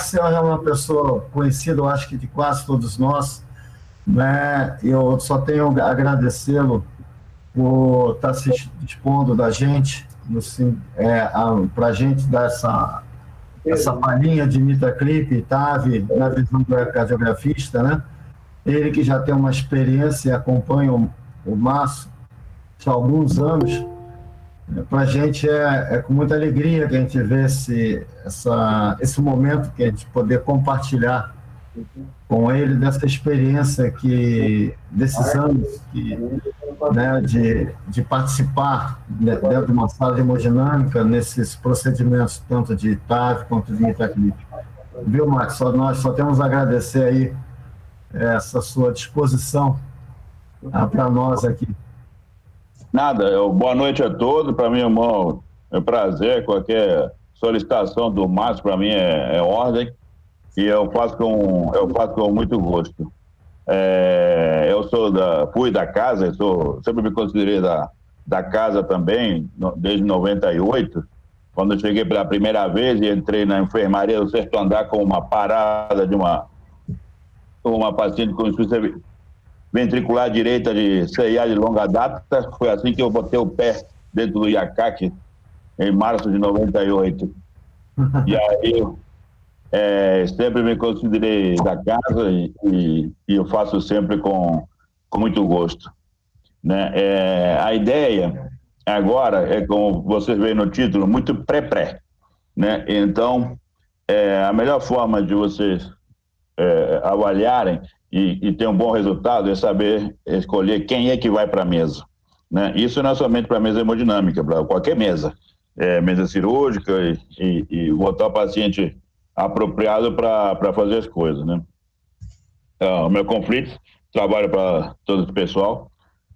Max é uma pessoa conhecida, eu acho que de quase todos nós, né? Eu só tenho a agradecê-lo por estar se dispondo da gente, é, para a gente dar essa, essa palhinha de Clip, TAV, na visão do cardiografista, né? Ele que já tem uma experiência e acompanha o, o Márcio há alguns anos, para a gente é, é, com muita alegria que a gente vê esse, essa, esse momento que a gente poder compartilhar com ele dessa experiência que desses anos que, né, de, de participar dentro de uma sala de hemodinâmica nesses procedimentos tanto de TAV quanto de Itaclip. Viu, Max? Só, nós só temos a agradecer aí essa sua disposição ah, para nós aqui. Nada, eu, boa noite a todos. Para mim, irmão, é um prazer. Qualquer solicitação do Márcio, para mim, é, é, ordem. E eu faço com, eu faço com muito gosto. É, eu sou da, fui da casa, sou, sempre me considerei da, da casa também, desde 98. Quando eu cheguei pela primeira vez e entrei na enfermaria do sexto andar com uma parada de uma, uma paciente com insuficiência ventricular direita de CIA de longa data. Foi assim que eu botei o pé dentro do IACAC, em março de 98. E aí é, sempre me considerei da casa e, e, e, eu faço sempre com, com muito gosto. Né? É, a ideia agora é, como vocês veem no título, muito pré-pré. Né? Então, é, a melhor forma de vocês é, avaliarem e, e ter um bom resultado é saber escolher quem é que vai para a mesa. Né? Isso não é somente para a mesa hemodinâmica, para qualquer mesa. É, mesa cirúrgica e, e, e botar o paciente apropriado para fazer as coisas. Né? Então, o meu conflito, trabalho para todo o pessoal,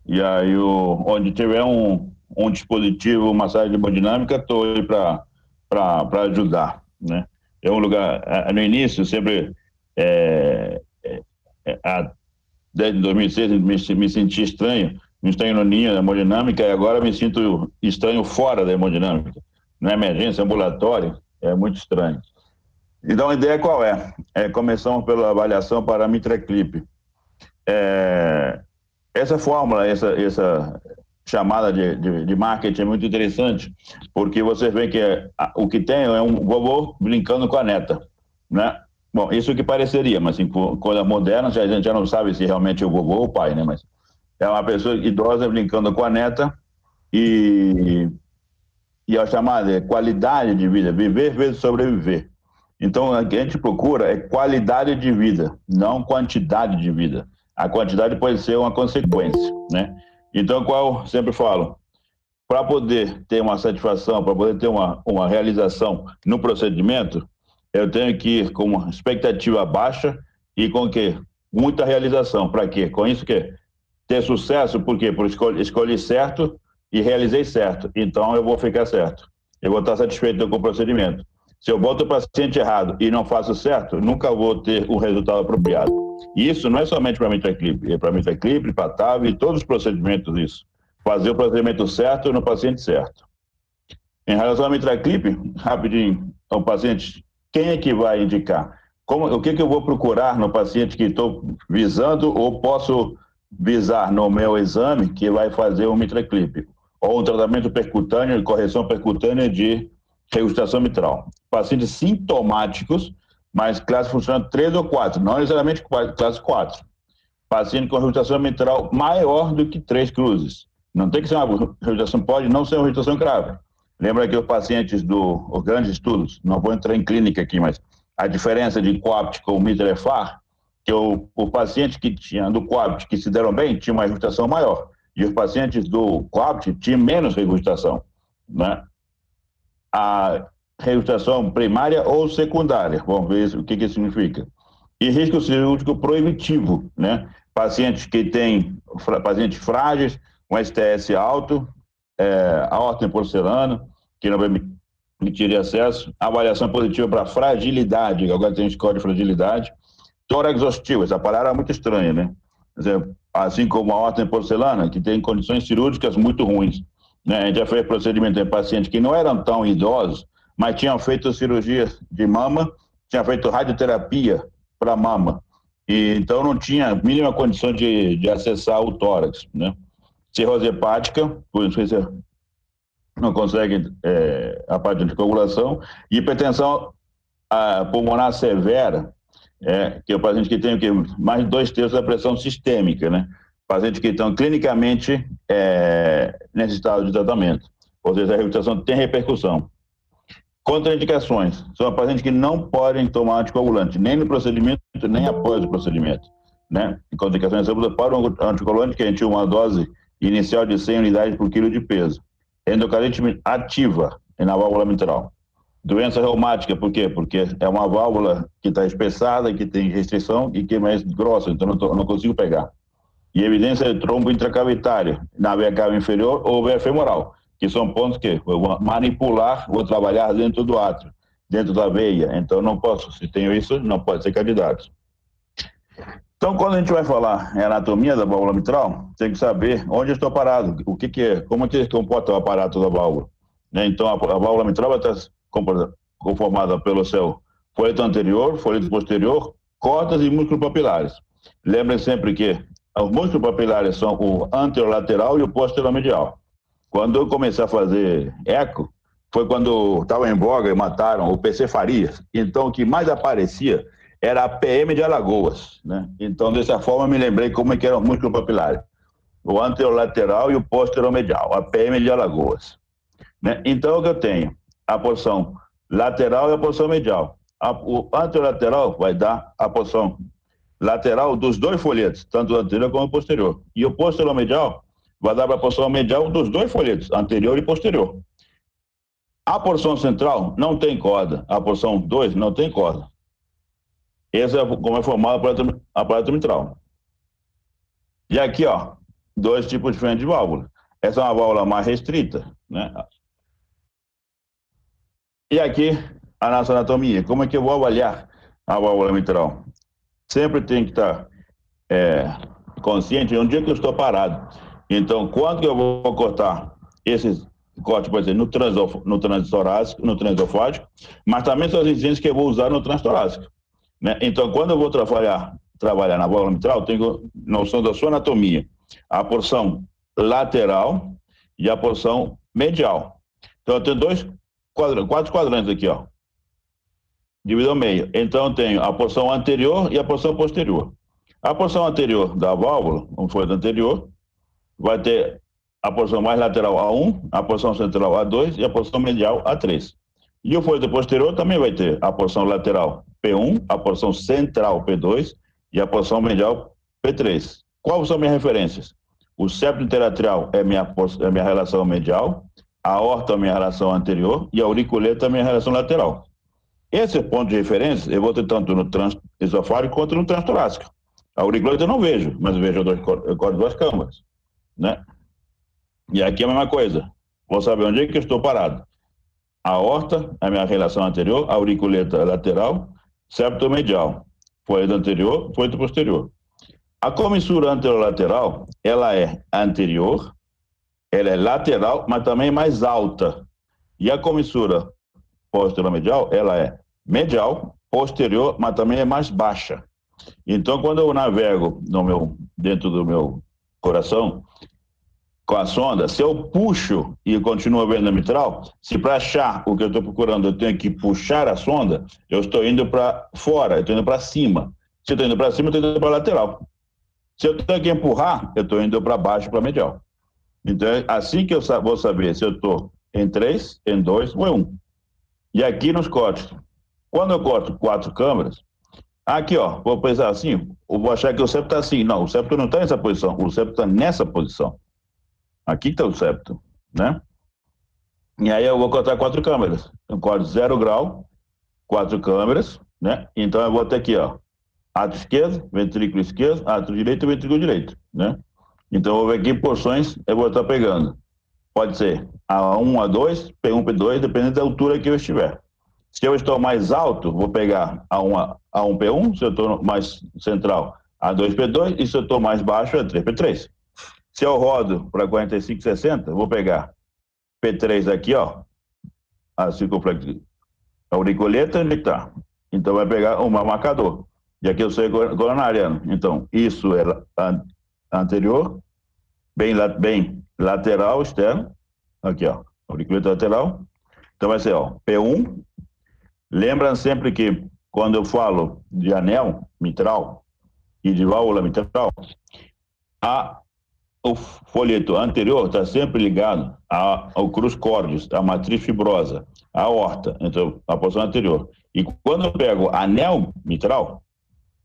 e aí o, onde tiver um, um dispositivo, massagem hemodinâmica, estou aí para ajudar. Né? É um lugar, no início, sempre é, é, a, desde 2006 me, me senti estranho, me estranho no ninho da hemodinâmica e agora me sinto estranho fora da hemodinâmica. Na emergência ambulatória, é muito estranho. Então, a ideia qual é? é começamos pela avaliação parametreclip. É, essa fórmula, essa, essa chamada de, de, de, marketing é muito interessante, porque você vê que é, o que tem é um vovô brincando com a neta, né? Bom, isso que pareceria, mas em assim, coisa moderna, a gente já não sabe se realmente é o vovô ou o pai, né? Mas é uma pessoa idosa brincando com a neta e, e a chamada é qualidade de vida, viver vezes sobreviver. Então, o que a gente procura é qualidade de vida, não quantidade de vida. A quantidade pode ser uma consequência, né? Então, qual sempre falo, para poder ter uma satisfação, para poder ter uma, uma realização no procedimento, eu tenho que ir com uma expectativa baixa e com que muita realização. Para quê? Com isso que ter sucesso, por quê? Por escolher, escolhi certo e realizei certo. Então eu vou ficar certo. Eu vou estar satisfeito com o procedimento. Se eu boto o paciente errado e não faço certo, nunca vou ter o resultado apropriado. E isso não é somente para Mitraclip, é para Mitraclip, para TAV e todos os procedimentos isso. Fazer o procedimento certo no paciente certo. Em relação ao Mitraclip, rapidinho, o paciente quem é que vai indicar? Como, o que, que eu vou procurar no paciente que estou visando ou posso visar no meu exame que vai fazer um mitraclip? Ou um tratamento percutâneo, correção percutânea de regurgitação mitral. Pacientes sintomáticos, mas classe funcionando 3 ou 4, não necessariamente classe 4. Paciente com regurgitação mitral maior do que 3 cruzes. Não tem que ser uma regurgitação, pode não ser uma regurgitação grave. Lembra que os pacientes do os grandes estudos, não vou entrar em clínica aqui, mas a diferença de COAPT com Mitrefar, que o, o paciente que tinha do COAPT que se deram bem tinha uma regurgitação maior, e os pacientes do COAPT tinham menos regurgitação, né? A regurgitação primária ou secundária, vamos ver o que, que significa. E risco cirúrgico proibitivo, né? Pacientes que têm, pacientes frágeis, com STS alto, é, aorta em porcelana, que não vai permitir acesso, avaliação positiva para fragilidade, agora tem score de fragilidade, tórax hostil, essa palavra é muito estranha, né? Assim como a aorta em porcelana, que tem condições cirúrgicas muito ruins. Né? A gente já fez procedimento em pacientes que não eram tão idosos, mas tinham feito cirurgia de mama tinha feito radioterapia para mama, e então não tinha a mínima condição de, de acessar o tórax, né? Cirrose hepática, por você não consegue é, a parte de coagulação, hipertensão a, pulmonar severa, é, que é o paciente que tem que, mais de dois terços da pressão sistêmica, né? Pacientes que estão clinicamente é, nesse estado de tratamento. Ou seja, a reabilitação tem repercussão. Contraindicações. São pacientes que não podem tomar anticoagulante, nem no procedimento, nem após o procedimento. Né? Contraindicações para o anticoagulante, que a gente tinha uma dose inicial de 100 unidades por quilo de peso. Endocardite ativa na válvula mitral. Doença reumática, por quê? Porque é uma válvula que está espessada, que tem restrição e que é mais grossa, então não, tô, não consigo pegar. E evidência de trombo intracavitário na veia cava inferior ou veia femoral, que são pontos que eu vou manipular, vou trabalhar dentro do átrio, dentro da veia. Então não posso, se tenho isso, não pode ser candidato. Então, quando a gente vai falar em anatomia da válvula mitral, tem que saber onde estou parado, o que, que é, como é que comporta o aparato da válvula. Né? Então, a, a válvula mitral estar conformada pelo seu folheto anterior, folheto posterior, cordas e músculos papilares. Lembrem sempre que os músculos papilares são o anterolateral e o posteromedial. Quando eu comecei a fazer eco, foi quando estava em voga e mataram o PC Farias. Então, o que mais aparecia era a PM de Alagoas. Né? Então, dessa forma, me lembrei como é que era o músculo papilar. O anterolateral e o posteromedial, a PM de Alagoas. Né? Então, o que eu tenho? a porção lateral e a porção medial. A, o anterolateral vai dar a porção lateral dos dois folhetos, tanto o anterior como o posterior. E o posterior medial vai dar para a porção medial dos dois folhetos, anterior e posterior. A porção central não tem corda, a porção 2 não tem corda. Esse é como é formado o aparato mitral. E aqui, ó, dois tipos diferentes de válvula. Essa é uma válvula mais restrita, né? E aqui, a nossa anatomia. Como é que eu vou avaliar a válvula mitral? Sempre tem que estar é, consciente onde é que eu estou parado. Então, quando que eu vou cortar esses cortes, por exemplo, no, transof, no transtorácico, no transofágico, mas também são as exigências que eu vou usar no transtorácico. Né? Então, quando eu vou trabalhar, trabalhar na válvula mitral, tenho noção da sua anatomia. A porção lateral e a porção medial. Então, eu tenho dois quatro quadrantes aqui, ó. Dividido ao meio. Então, eu tenho a porção anterior e a porção posterior. A porção anterior da válvula, como foi a anterior, vai ter a porção mais lateral A1, a porção central A2 e a porção medial A3. E o folheto posterior também vai ter a porção lateral P1, a porção central P2 e a porção medial P3. Quais são minhas referências? O septo interatrial é minha, é minha relação medial, a aorta é minha relação anterior e a auriculeta é minha relação lateral. Esse ponto de referência eu vou ter tanto no transesofágico quanto no transtorácico. A auriculeta eu não vejo, mas vejo eu corto duas câmaras, né? E aqui é a mesma coisa. Vou saber onde é que eu estou parado. Aorta a minha relação anterior, auriculeta lateral, septo medial, folheto anterior, folheto posterior. A comissura anterolateral, ela é anterior, ela é lateral, mas também mais alta. E a comissura posterior-medial, ela é medial, posterior, mas também é mais baixa. Então, quando eu navego no meu, dentro do meu coração, com a sonda, se eu puxo e continuo vendo a mitral, se para achar o que eu estou procurando eu tenho que puxar a sonda, eu estou indo para fora, eu estou indo para cima. Se eu estou indo para cima, eu estou indo para lateral. Se eu tenho que empurrar, eu estou indo para baixo, para medial. Então, é assim que eu vou saber se eu estou em 3, em 2 ou em 1. E aqui nos cortes, quando eu corto quatro câmeras, aqui, ó, vou pensar assim, eu vou achar que o septo está assim. Não, o septo não está nessa posição, o septo está nessa posição. Aqui está o septo, né? E aí eu vou cortar quatro câmeras. Eu corto zero grau, quatro câmeras, né? Então eu vou ter aqui, ó, ato esquerdo, ventrículo esquerdo, ato direito ventrículo direito, né? Então, eu vou ver aqui porções, eu vou estar pegando. Pode ser A1, A2, P1, P2, dependendo da altura que eu estiver. Se eu estou mais alto, vou pegar A1, A1 P1, se eu estou mais central, A2, P2, e se eu estou mais baixo, A3, P3. Se eu rodo para 45, 60, vou pegar P3 aqui, ó, a circunflexão, a auriculeta, está? Então vai pegar um marcador. E aqui eu sou coronariano. Então, isso é anterior, bem, bem lateral externo. Aqui, ó, auriculeta lateral. Então vai ser, ó, P1. Lembra sempre que quando eu falo de anel mitral e de válvula mitral, a, o folheto anterior está sempre ligado ao cruz córdeos, à matriz fibrosa, à aorta, então a posição anterior. E quando eu pego anel mitral,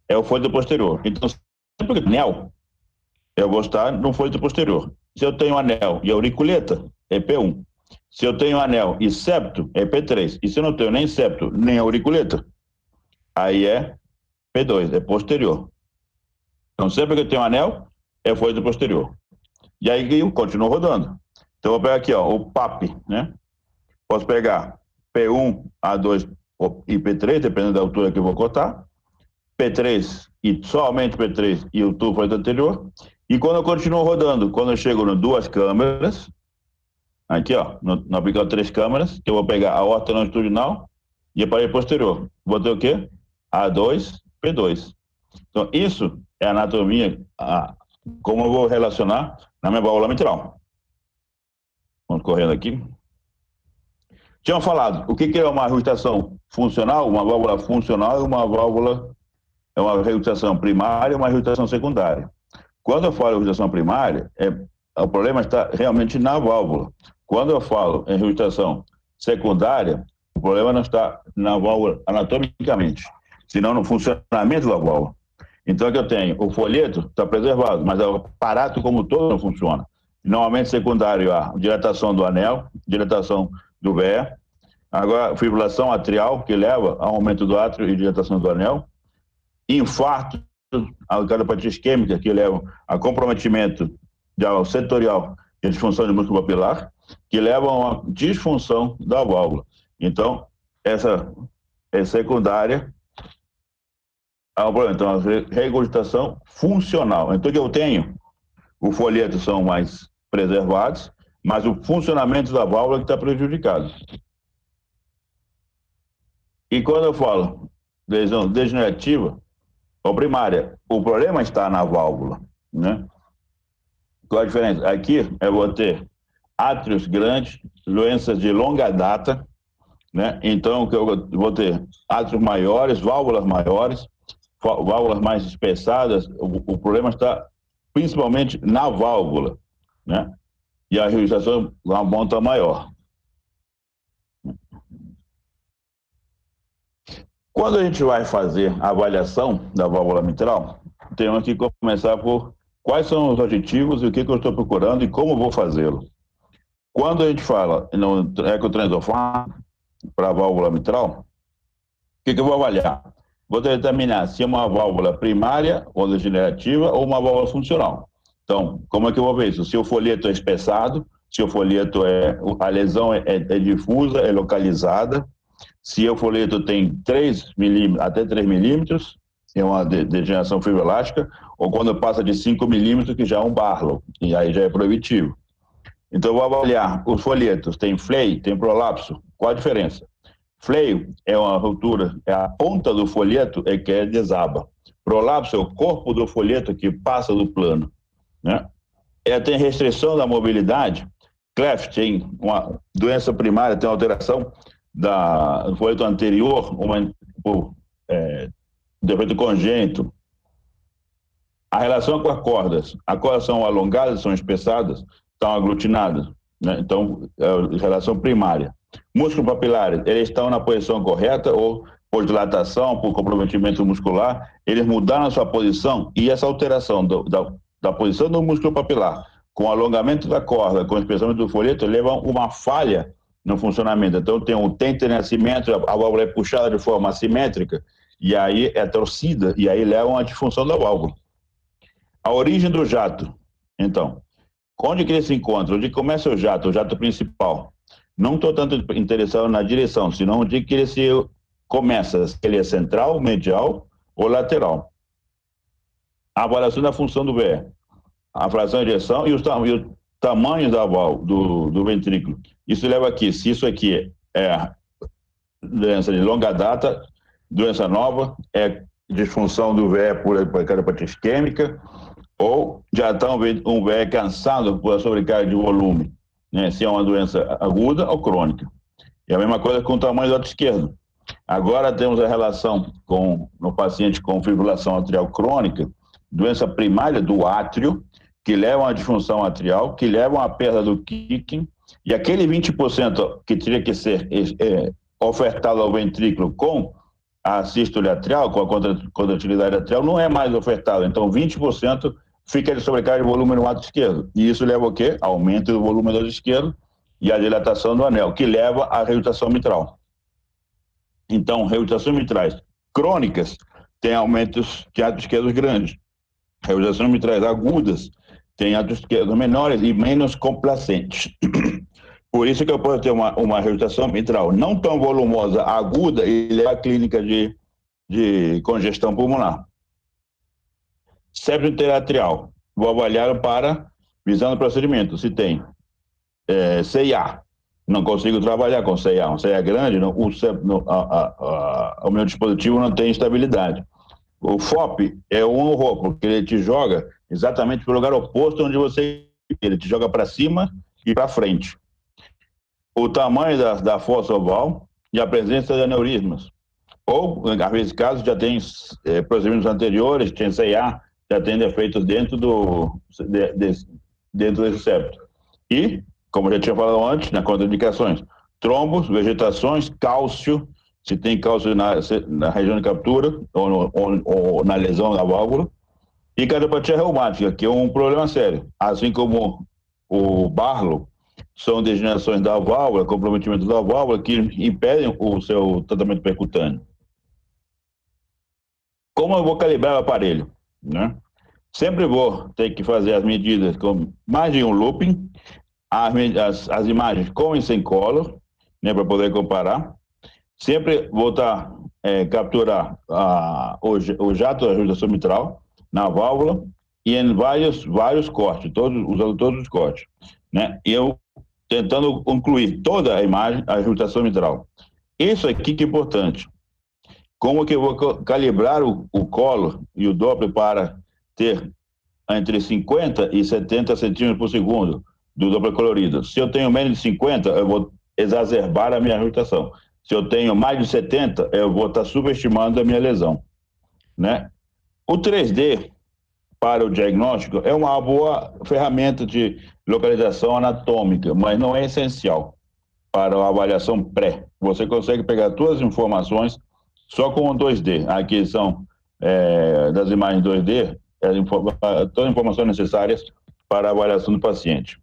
é o folheto posterior. Então, sempre que anel, eu vou estar no folheto posterior. Se eu tenho anel e auriculeta, é P1. Se eu tenho anel e septo, é P3. E se eu não tenho nem septo, nem auriculeta, aí é P2, é posterior. Então, sempre que eu tenho anel, é folheto posterior. E aí eu continuo rodando. Então, eu vou pegar aqui, ó, o PAP, né? Posso pegar P1, A2, e P3, dependendo da altura que eu vou cortar, P3 e somente P3 e o tubo foi anterior. E quando eu continuo rodando, quando eu chego no duas câmeras, aqui ó, no, no aplicador três câmeras, que eu vou pegar a horta longitudinal e a parede posterior. Vou ter o quê? A2, P2. Então, isso é a anatomia, a, como eu vou relacionar na minha válvula mitral. Vamos correndo aqui. Tinham falado, o que, que é uma reabilitação funcional? Uma válvula funcional e uma válvula, é uma reabilitação primária e uma reabilitação secundária. Quando eu falo em primária, é, o problema está realmente na válvula. Quando eu falo em reabilitação secundária, o problema não está na válvula anatomicamente, senão no funcionamento da válvula. Então, é que eu tenho, o folheto está preservado, mas o aparato como todo não funciona. Normalmente, secundário, a dilatação do anel, dilatação do VE. Agora, fibrilação atrial, que leva ao aumento do átrio e dilatação do anel. Infarto, a cardiopatia isquêmica, que leva a comprometimento setorial e a disfunção de músculo papilar, que levam a uma disfunção da válvula. Então, essa é secundária ao. Então, a regurgitação funcional. Então, o que eu tenho? O folheto são mais preservados, mas o funcionamento da válvula está prejudicado. E quando eu falo lesão degenerativa ou primária, o problema está na válvula, né? Qual a diferença? Aqui eu vou ter átrios grandes, doenças de longa data, né? Então eu vou ter átrios maiores, válvulas maiores, válvulas mais espessadas. O, o problema está principalmente na válvula, né? e a realização uma monta maior. Quando a gente vai fazer a avaliação da válvula mitral, temos que começar por quais são os objetivos e o que, que eu estou procurando e como vou fazê-lo. Quando a gente fala no ecotransofano para a válvula mitral, o que, que eu vou avaliar? Vou determinar se é uma válvula primária ou degenerativa ou uma válvula funcional. Então, como é que eu vou ver isso? Se o folheto é espessado, se o folheto é. a lesão é, é, é difusa, é localizada, se o folheto tem 3 milímetros, até 3 milímetros, é uma degeneração fibroelástica, ou quando passa de 5 milímetros, que já é um Barlow, e aí já é proibitivo. Então, eu vou avaliar os folhetos, tem flei, tem prolapso, qual a diferença? Fleio é uma ruptura, é a ponta do folheto é que é desaba. Prolapso é o corpo do folheto que passa do plano. Né? É, tem restrição da mobilidade, cleft tem uma doença primária, tem alteração da, do folheto anterior, uma, por é, defeito congênito. A relação com as cordas, as cordas são alongadas, são espessadas, estão aglutinadas. Né? Então, é relação primária. Músculos papilares, eles estão na posição correta ou por dilatação, por comprometimento muscular, eles mudaram a sua posição e essa alteração do, da, da posição do músculo papilar com alongamento da corda, com o espessamento do folheto, levam uma falha no funcionamento. Então, tem um tente nascimento, a válvula é puxada de forma assimétrica, e aí é torcida, e aí leva uma disfunção da válvula. A origem do jato, então, onde que ele se encontra? Onde começa o jato, o jato principal? Não estou tanto interessado na direção, senão onde que ele se começa, se ele é central, medial ou lateral. A avaliação da função do VE, a fração de ejeção e, os, e o tamanho da válvula, do, do ventrículo. Isso leva aqui, se isso aqui é doença de longa data, doença nova, é disfunção do VE por cardiopatia isquêmica, ou já está um VE cansado por sobrecarga de volume, né? se é uma doença aguda ou crônica. E a mesma coisa com o tamanho do lado esquerdo. Agora temos a relação com no paciente com fibrilação atrial crônica, doença primária do átrio, que levam à disfunção atrial, que levam à perda do kicking, e aquele 20% que teria que ser é, ofertado ao ventrículo com a sístole atrial, com a contratilidade atrial, não é mais ofertado. Então, 20% fica de sobrecarga de volume no lado esquerdo. E isso leva o quê? Aumento do volume do esquerdo e a dilatação do anel, que leva à reutação mitral. Então, reutações mitrais crônicas têm aumentos de atos esquerdos grandes. Reutações mitrais agudas têm atos esquerdos menores e menos complacentes. Por isso que eu posso ter uma, uma reutação mitral não tão volumosa, aguda, e levar a clínica de, de congestão pulmonar. Septo interatrial. Vou avaliar para, visando o procedimento, se tem é, CIA. Não consigo trabalhar com CIA. Um CIA grande, não, o, no, a, a, a, o meu dispositivo não tem estabilidade. O FOP é um horror, porque ele te joga exatamente para o lugar oposto onde você. Ele te joga para cima e para frente. O tamanho da, da fossa oval e a presença de aneurismas. Ou, às vezes, casos já tem é, procedimentos anteriores, tem CIA, já tem defeitos dentro, do, de, de, dentro desse septo. E como já tinha falado antes, na contraindicações, trombos, vegetações, cálcio, se tem cálcio na, na região de captura ou, no, ou, ou, na lesão da válvula, e cardiopatia reumática, que é um problema sério. Assim como o Barlow, são degenerações da válvula, comprometimento da válvula, que impedem o seu tratamento percutâneo. Como eu vou calibrar o aparelho? Né? Sempre vou ter que fazer as medidas com mais de um looping, as, as, imagens com e sem color, né, para poder comparar. Sempre vou estar é, capturar a, o, o jato da ajuda mitral na válvula e em vários, vários cortes, todos, usando todos os cortes. Né? Eu tentando concluir toda a imagem, a ajustação mitral. Isso aqui que é importante. Como que eu vou calibrar o, o colo e o Doppler para ter entre 50 e 70 centímetros por segundo do Doppler colorido. Se eu tenho menos de 50, eu vou exacerbar a minha rotação. Se eu tenho mais de 70, eu vou estar subestimando a minha lesão. Né? O 3D para o diagnóstico é uma boa ferramenta de localização anatômica, mas não é essencial para a avaliação pré. Você consegue pegar todas as informações só com o 2D. A aquisição é, das imagens 2D, é, todas as informações necessárias para a avaliação do paciente.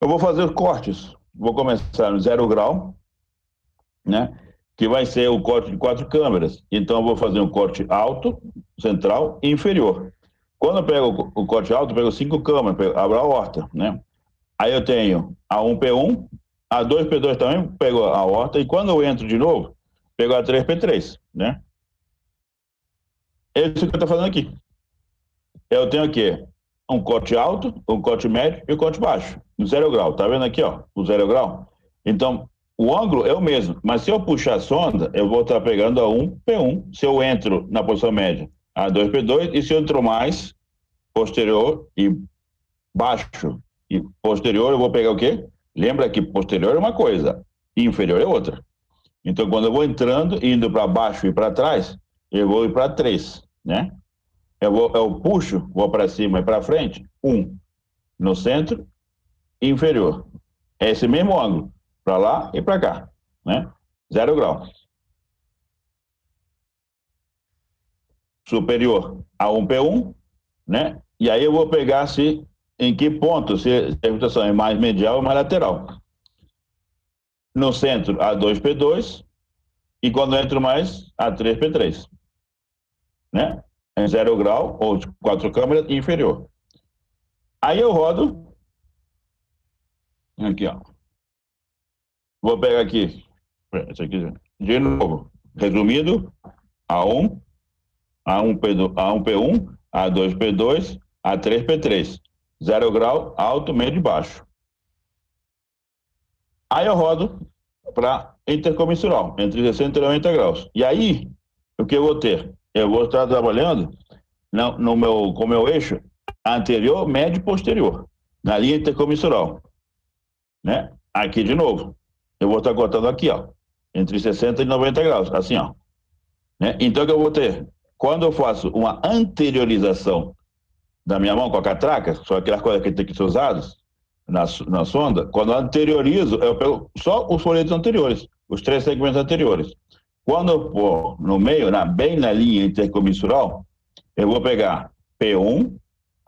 Eu vou fazer cortes. Vou começar no zero grau, né? Que vai ser o corte de quatro câmeras. Então, eu vou fazer um corte alto, central e inferior. Quando eu pego o corte alto, eu pego cinco câmeras, pego, abro a horta, né? Aí eu tenho a 1P1, a 2P2 também, pego a horta, e quando eu entro de novo, pego a 3P3, né? É isso que eu estou fazendo aqui. Eu tenho o quê? Um corte alto, um corte médio e um corte baixo no zero grau. Tá vendo aqui, ó, o zero grau? Então, o ângulo é o mesmo, mas se eu puxar a sonda, eu vou estar pegando a 1P1. Se eu entro na posição média, a 2P2, e se eu entro mais posterior e baixo e posterior, eu vou pegar o quê? Lembra que posterior é uma coisa, inferior é outra. Então, quando eu vou entrando, indo para baixo e para trás, eu vou ir para 3, né? Eu, vou, eu puxo, vou para cima e para frente, 1 um no centro inferior. É esse mesmo ângulo, para lá e para cá, né? Zero grau. Superior a 1P1, né? E aí eu vou pegar se em que ponto, se a rotação é mais medial ou mais lateral. No centro, a 2P2, e quando entro mais, a 3P3. Né? Em zero grau, ou quatro câmeras, inferior. Aí eu rodo Aqui, ó. Vou pegar aqui. Esse aqui. De novo. Resumido, A1, A1P2, A1P1, A2P2, A3P3. Zero grau, alto, médio e baixo. Aí eu rodo para intercomissural, entre 60 e 90 graus. E aí, o que eu vou ter? Eu vou estar trabalhando no, no meu, com o meu eixo anterior, médio e posterior, na linha intercomissural. Né? Aqui de novo. Eu vou estar cortando aqui, ó, entre 60 e 90 graus, assim, ó. Né? Então, o que eu vou ter? Quando eu faço uma anteriorização da minha mão com a catraca, só aquelas coisas que tem que ser usadas na, na sonda, quando anteriorizo, eu pego só os folhetos anteriores, os três segmentos anteriores. Quando eu pôr no meio, na, bem na linha intercomissural, eu vou pegar P1,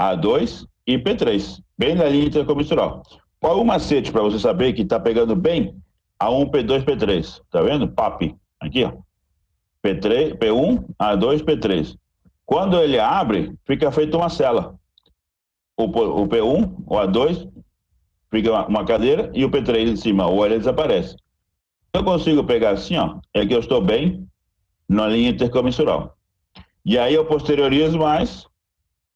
A2 e P3, bem na linha intercomissural. Qual é o macete para você saber que está pegando bem A1, P2, P3? Tá vendo? PAP, aqui, ó. P3, P1, A2, P3. Quando ele abre, fica feito uma cela. O, o P1, o A2, fica uma cadeira e o P3 em cima, ou ele desaparece. Eu consigo pegar assim, ó, é que eu estou bem na linha intercomissural. E aí eu posteriorizo mais,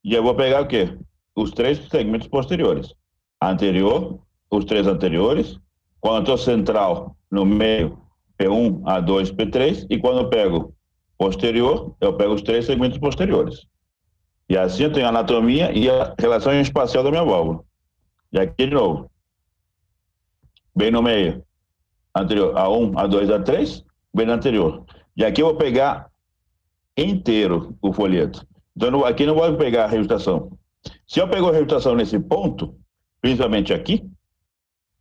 e eu vou pegar o quê? Os três segmentos posteriores. Anterior, os três anteriores, quando eu estou central no meio, P1, A2, P3, e quando eu pego posterior, eu pego os três segmentos posteriores. E assim eu tenho a anatomia e a relação espacial da minha válvula. E aqui de novo. Bem no meio. Anterior, A1, A2, A3, bem no anterior. E aqui eu vou pegar inteiro o folheto. Então aqui não vou pegar a registração. Se eu pegar a registração nesse ponto, principalmente aqui,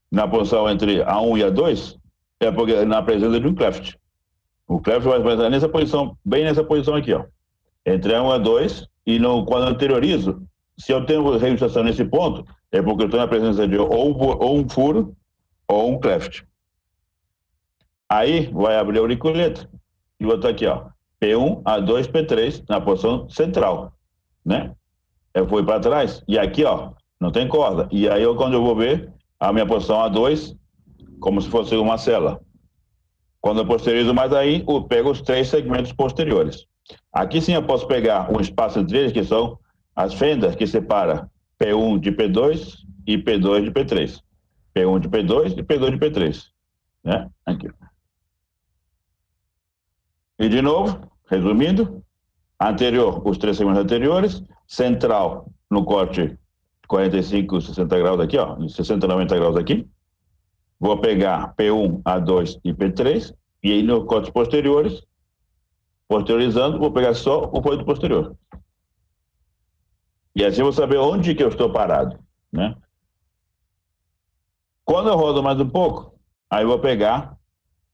na posição entre A1 e A2, é porque na presença de um cleft. O cleft vai estar nessa posição, bem nessa posição aqui, ó. Entre A1 e A2, e no, quando anteriorizo, se eu tenho registração nesse ponto, é porque eu estou na presença de ou, ou um furo ou um cleft. Aí vai abrir a auriculeta e vou estar aqui, ó. P1, A2, P3 na posição central, né? Eu fui para trás e aqui, ó, não tem corda. E aí, eu, quando eu vou ver a minha posição A2, como se fosse uma cela. Quando eu posteriorizo mais aí, eu pego os três segmentos posteriores. Aqui sim eu posso pegar um espaço entre eles, que são as fendas que separa P1 de P2 e P2 de P3. P1 de P2 e P2 de P3. Né? Aqui. E de novo, resumindo, anterior, os três segmentos anteriores, central no corte 45, 60 graus aqui, ó, 60, 90 graus aqui. Vou pegar P1, A2 e P3, e aí nos cortes posteriores, posteriorizando, vou pegar só o ponto posterior. E assim eu vou saber onde que eu estou parado, né? Quando eu rodo mais um pouco, aí eu vou pegar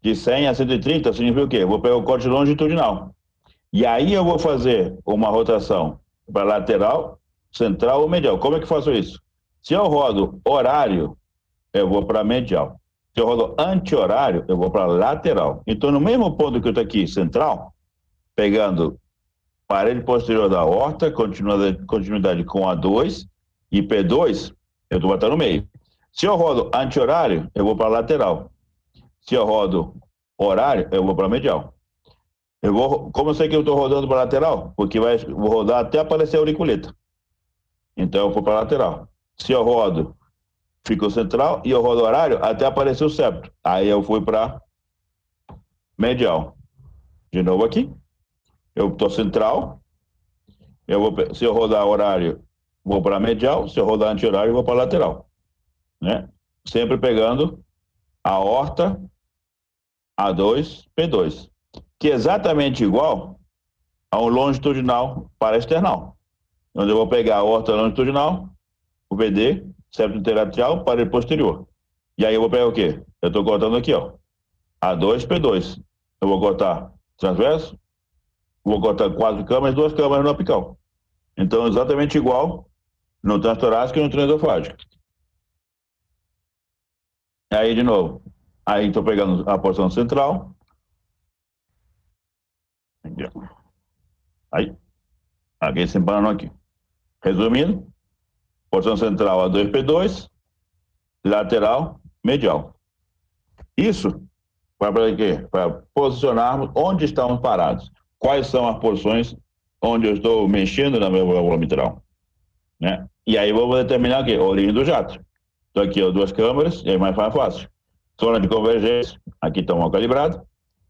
de 100 a 130, significa o quê? Vou pegar o corte longitudinal. E aí eu vou fazer uma rotação para lateral, central ou medial. Como é que faço isso? Se eu rodo horário, eu vou para medial. Se eu rodo anti-horário, eu vou para lateral. Então, no mesmo ponto que eu estou aqui, central, pegando parede posterior da horta, continuidade, continuidade com A2 e P2, eu estou botando no meio. Se eu rodo anti-horário, eu vou para lateral. Se eu rodo horário, eu vou para medial. Eu vou, como eu sei que eu estou rodando para lateral? Porque vai, vou rodar até aparecer a auriculeta. Então eu vou para lateral. Se eu rodo, fica o central e eu rodo horário até aparecer o septo. Aí eu fui para medial. De novo aqui. Eu estou central. Eu vou, se eu rodar horário, vou para medial. Se eu rodar anti-horário, vou para lateral. Né? Sempre pegando a horta A2, P2, que é exatamente igual ao longitudinal para external. Onde eu vou pegar a horta longitudinal, o VD, septo para o posterior. E aí eu vou pegar o quê? Eu estou cortando aqui, ó. A2, P2. Eu vou cortar transverso, vou cortar quatro câmaras, duas câmaras no apical. Então, exatamente igual no transtorácico e no transofágico. Aí, de novo, aí estou pegando a porção central. Aí, aqui separando aqui. Resumindo, porção central A2P2, lateral, medial. Isso para quê? Para posicionarmos onde estamos parados quais são as porções onde eu estou mexendo na minha válvula mitral. Né? E aí vou determinar aqui, a origem do jato. Então aqui, ó, duas câmeras, aí mais fácil. zona de convergência, aqui está mal calibrado,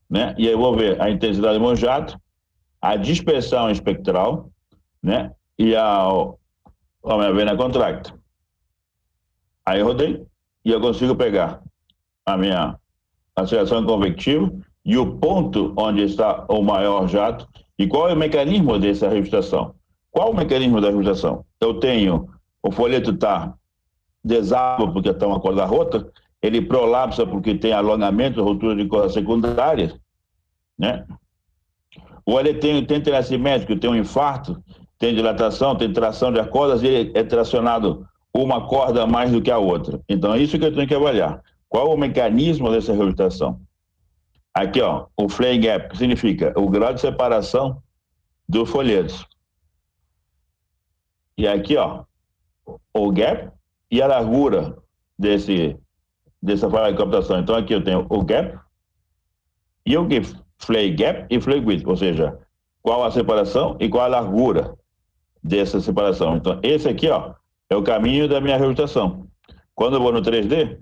né? E aí vou ver a intensidade do meu jato, a dispersão espectral, né? E a, a minha vena contracta. Aí eu rodei e eu consigo pegar a minha aceleração convectiva e o ponto onde está o maior jato e qual é o mecanismo dessa registração. Qual o mecanismo da registração? Eu tenho, o folheto está desaba porque está uma corda rota, ele prolapsa porque tem alongamento, ruptura de corda secundária, né? Ou ele tem, tem simétrico, tem um infarto, tem dilatação, tem tração de cordas ele é tracionado uma corda mais do que a outra. Então, é isso que eu tenho que avaliar. Qual o mecanismo dessa reabilitação? Aqui, ó, o flare gap, que significa o grau de separação do folheto. E aqui, ó, o gap e a largura desse, dessa falha de captação. Então, aqui eu tenho o gap e o que? Flare gap e flare width, ou seja, qual a separação e qual a largura dessa separação. Então, esse aqui, ó, é o caminho da minha reabilitação. Quando eu vou no 3D,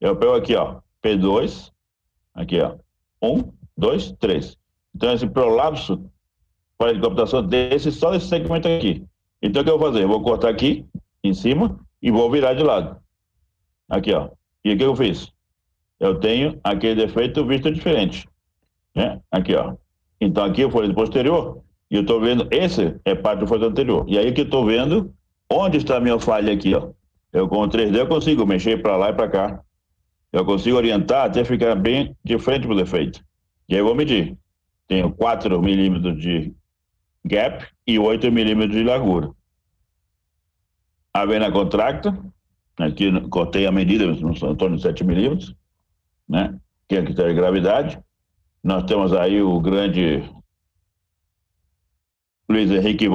eu pego aqui, ó, P2, aqui, ó, 1, 2, 3. Então, esse prolapso para de computação desse, só desse segmento aqui. Então, o que eu vou fazer? Eu vou cortar aqui, em cima, e vou virar de lado. Aqui, ó. E o que eu fiz? Eu tenho aquele defeito visto diferente. Né? Aqui, ó. Então, aqui eu folheto posterior, e eu estou vendo, esse é parte do folheto anterior. E aí que eu estou vendo Onde está a minha falha aqui? Ó? Eu com o 3D eu consigo mexer para lá e para cá. Eu consigo orientar até ficar bem de frente para o defeito. E aí eu vou medir. Tenho 4 milímetros de gap e 8 milímetros de largura. A vena contracta, aqui cortei a medida, em torno de 7 milímetros, né? que é a critério de gravidade. Nós temos aí o grande Luiz Henrique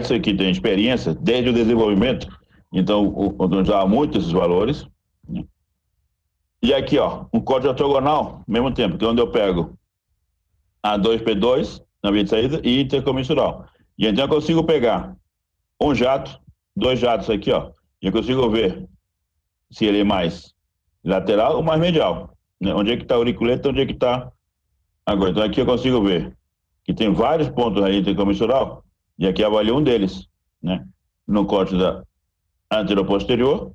isso aqui tem experiência desde o desenvolvimento, então usava muito esses valores. Né? E aqui, ó, um código ortogonal, mesmo tempo, que é onde eu pego A2P2 na via de saída e intercomissural. E então eu consigo pegar um jato, dois jatos aqui, ó, e eu consigo ver se ele é mais lateral ou mais medial. Né? Onde é que está a auriculeta, onde é que está agora. Então aqui eu consigo ver que tem vários pontos aí intercomissural e aqui avalio um deles, né? No corte da anteroposterior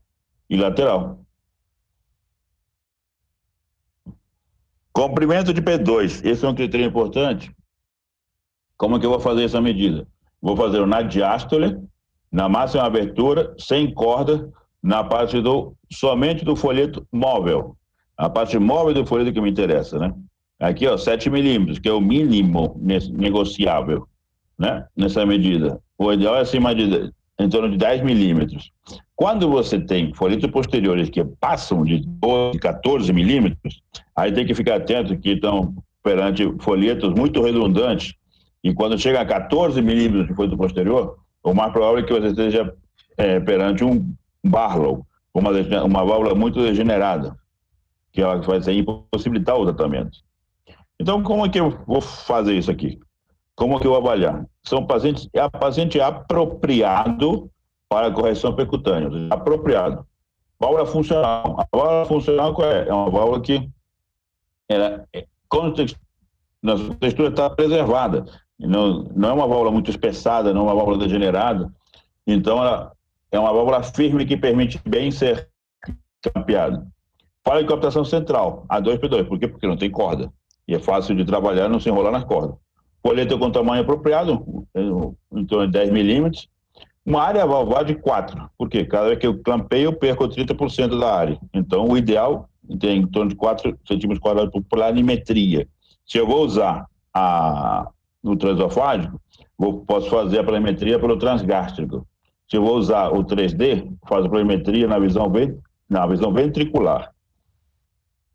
e lateral. Comprimento de P2, esse é um critério importante. Como é que eu vou fazer essa medida? Vou fazer na diástole, na máxima abertura, sem corda, na parte do somente do folheto móvel. A parte móvel do folheto que me interessa, né? Aqui, ó, 7 milímetros, que é o mínimo negociável né, nessa medida. O ideal é acima de em torno de 10 milímetros. Quando você tem folhetos posteriores que passam de 12, 14 milímetros, aí tem que ficar atento que estão perante folhetos muito redundantes, e quando chega a 14 milímetros de folheto posterior, o mais provável é que você esteja é, perante um Barlow, uma, uma válvula muito degenerada, que ela vai ser impossibilitar o tratamento. Então, como é que eu vou fazer isso aqui? Como que eu vou avaliar? São pacientes, é paciente apropriado para correção percutânea, apropriado. Válvula funcional. A válvula funcional qual é? É uma válvula que ela, é, quando a textura está preservada, não, não é uma válvula muito espessada, não é uma válvula degenerada, então ela é uma válvula firme que permite bem ser campeada. Fala de captação central, A2P2, por quê? Porque não tem corda. E é fácil de trabalhar, não se enrolar nas cordas colheita com tamanho apropriado, em torno de 10 milímetros, uma área valvar de 4, porque cada vez que eu clampeio, eu perco 30% da área. Então, o ideal tem em torno de 4 centímetros quadrados por planimetria. Se eu vou usar a, o transofágico, vou, posso fazer a planimetria pelo transgástrico. Se eu vou usar o 3D, faço a planimetria na visão, na visão ventricular.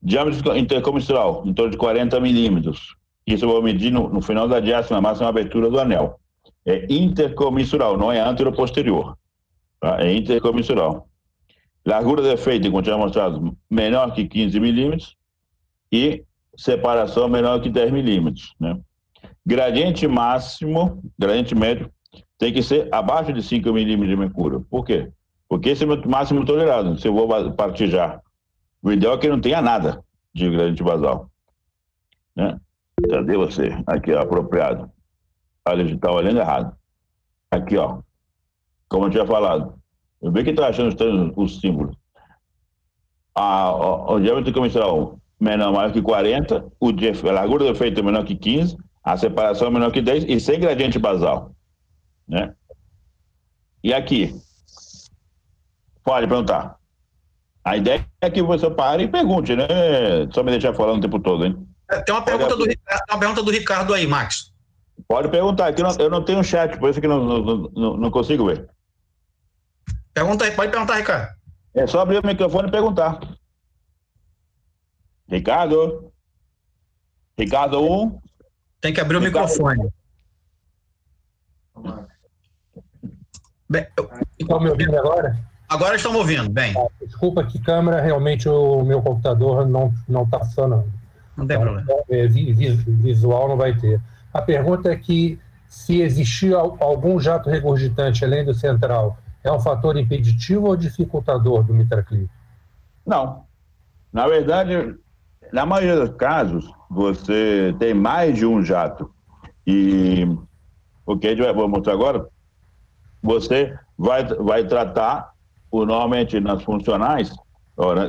Diâmetro intercomissural, em torno de 40 milímetros. Isso eu vou medir no, no final da diástole, na máxima abertura do anel. É intercomissural, não é anteroposterior. Tá? É intercomissural. Largura de efeito, como tinha mostrado, menor que 15 milímetros e separação menor que 10 milímetros. Né? Gradiente máximo, gradiente médio, tem que ser abaixo de 5 milímetros de mercúrio. Por quê? Porque esse é o máximo tolerado. Se eu vou partir já O ideal é que não tenha nada de gradiente basal. Né? Cadê você? Aqui, ó, apropriado. A gente está olhando errado. Aqui, ó. Como eu tinha falado. Eu vi que está achando estranho os símbolos. A, o, o diâmetro comercial menor maior que 40, o de, a largura do efeito é menor que 15, a separação é menor que 10 e sem gradiente basal. Né? E aqui? Pode perguntar. A ideia é que você pare e pergunte, né? Só me deixar falando o tempo todo, hein? É, tem uma pergunta, do, uma pergunta do Ricardo aí, Max. Pode perguntar, aqui eu não tenho chat, por isso que não, não, não, não consigo ver. Pergunta aí, pode perguntar, Ricardo. É só abrir o microfone e perguntar. Ricardo? Ricardo 1? Um. Tem que abrir o Ricardo. microfone. Bem, eu... Estão me ouvindo agora? Agora estão me ouvindo, bem. Desculpa que câmera, realmente o meu computador não está funcionando. Não tem então, problema. É, visual não vai ter. A pergunta é que se existir algum jato regurgitante além do central, é um fator impeditivo ou dificultador do mitraclip? Não. Na verdade, na maioria dos casos, você tem mais de um jato. E o que a gente vai mostrar agora, você vai, vai tratar, normalmente nas funcionais,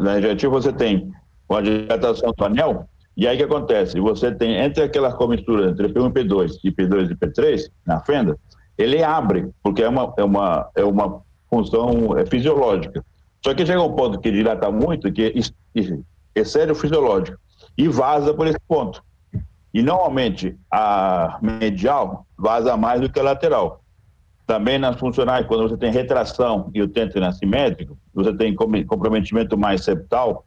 na injetiva você tem a dilatação do anel, e aí o que acontece? Você tem entre aquela comistura entre P1 e P2 e P2 e P3 na fenda, ele abre, porque é uma, é uma, é uma função é fisiológica. Só que chega um ponto que dilata muito, que excede o fisiológico e vaza por esse ponto. E normalmente a medial vaza mais do que a lateral. Também nas funcionais, quando você tem retração e o têntano assimétrico, você tem comprometimento mais septal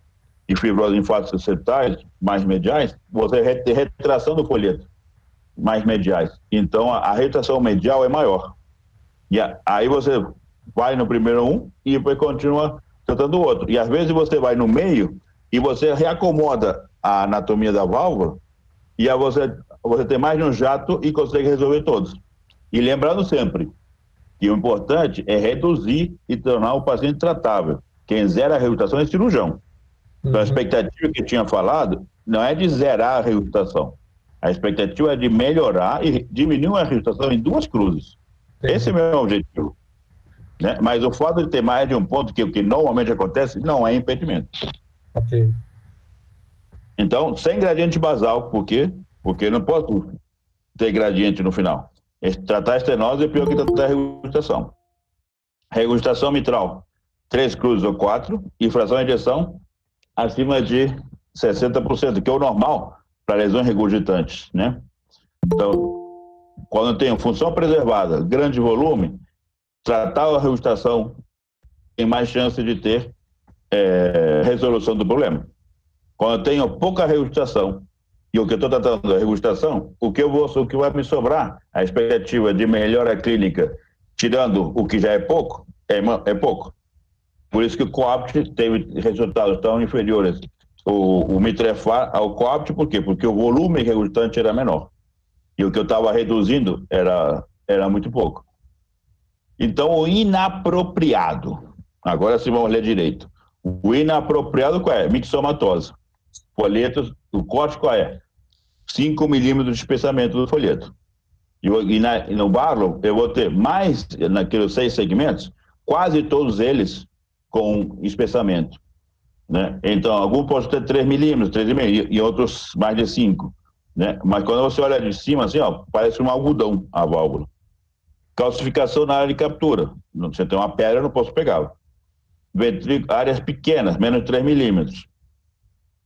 e fibrose linfáticos septais mais mediais, você tem retração do folheto mais mediais. Então a, a retração medial é maior. E a, aí você vai no primeiro um e depois continua tratando o outro. E às vezes você vai no meio e você reacomoda a anatomia da válvula e aí você, você tem mais de um jato e consegue resolver todos. E lembrando sempre que o importante é reduzir e tornar o paciente tratável. Quem zera a reabilitação é cirurgião. Então, a uhum. expectativa que eu tinha falado não é de zerar a reabilitação. A expectativa é de melhorar e diminuir a reabilitação em duas cruzes. Sim. Esse é o meu objetivo. Né? Mas o fato de ter mais de um ponto, que o que normalmente acontece, não é impedimento. Ok. Então, sem gradiente basal, por quê? Porque não posso ter gradiente no final. Tratar estenose é pior que tratar a regurgitação. Regurgitação mitral, três cruzes ou quatro, e fração de injeção acima de 60%, que é o normal para lesões regurgitantes, né? Então, quando tenho função preservada, grande volume, tratar a regurgitação tem mais chance de ter é, resolução do problema. Quando eu tenho pouca regurgitação e o que eu estou tratando é regurgitação, o que eu vou, o que vai me sobrar, a expectativa de melhora clínica, tirando o que já é pouco, é, é pouco. Por isso que o COAPT teve resultados tão inferiores, o, o Mitrefar ao COAPT, por quê? Porque o volume regurgitante era menor. E o que eu estava reduzindo era, era muito pouco. Então, o inapropriado, agora sim vamos ler direito. O inapropriado qual é? Mixomatose folhetos, o corte qual é? 5 milímetros de espessamento do folheto. E, e, na, e no Barlow, eu vou ter mais, naqueles seis segmentos, quase todos eles com espessamento. Né? Então, algum pode ter 3 milímetros, 3,5 e outros mais de 5. Né? Mas quando você olha de cima, assim, ó, parece um algodão a válvula. Calcificação na área de captura. Você tem uma pedra, eu não posso pegar. Áreas pequenas, menos de 3 milímetros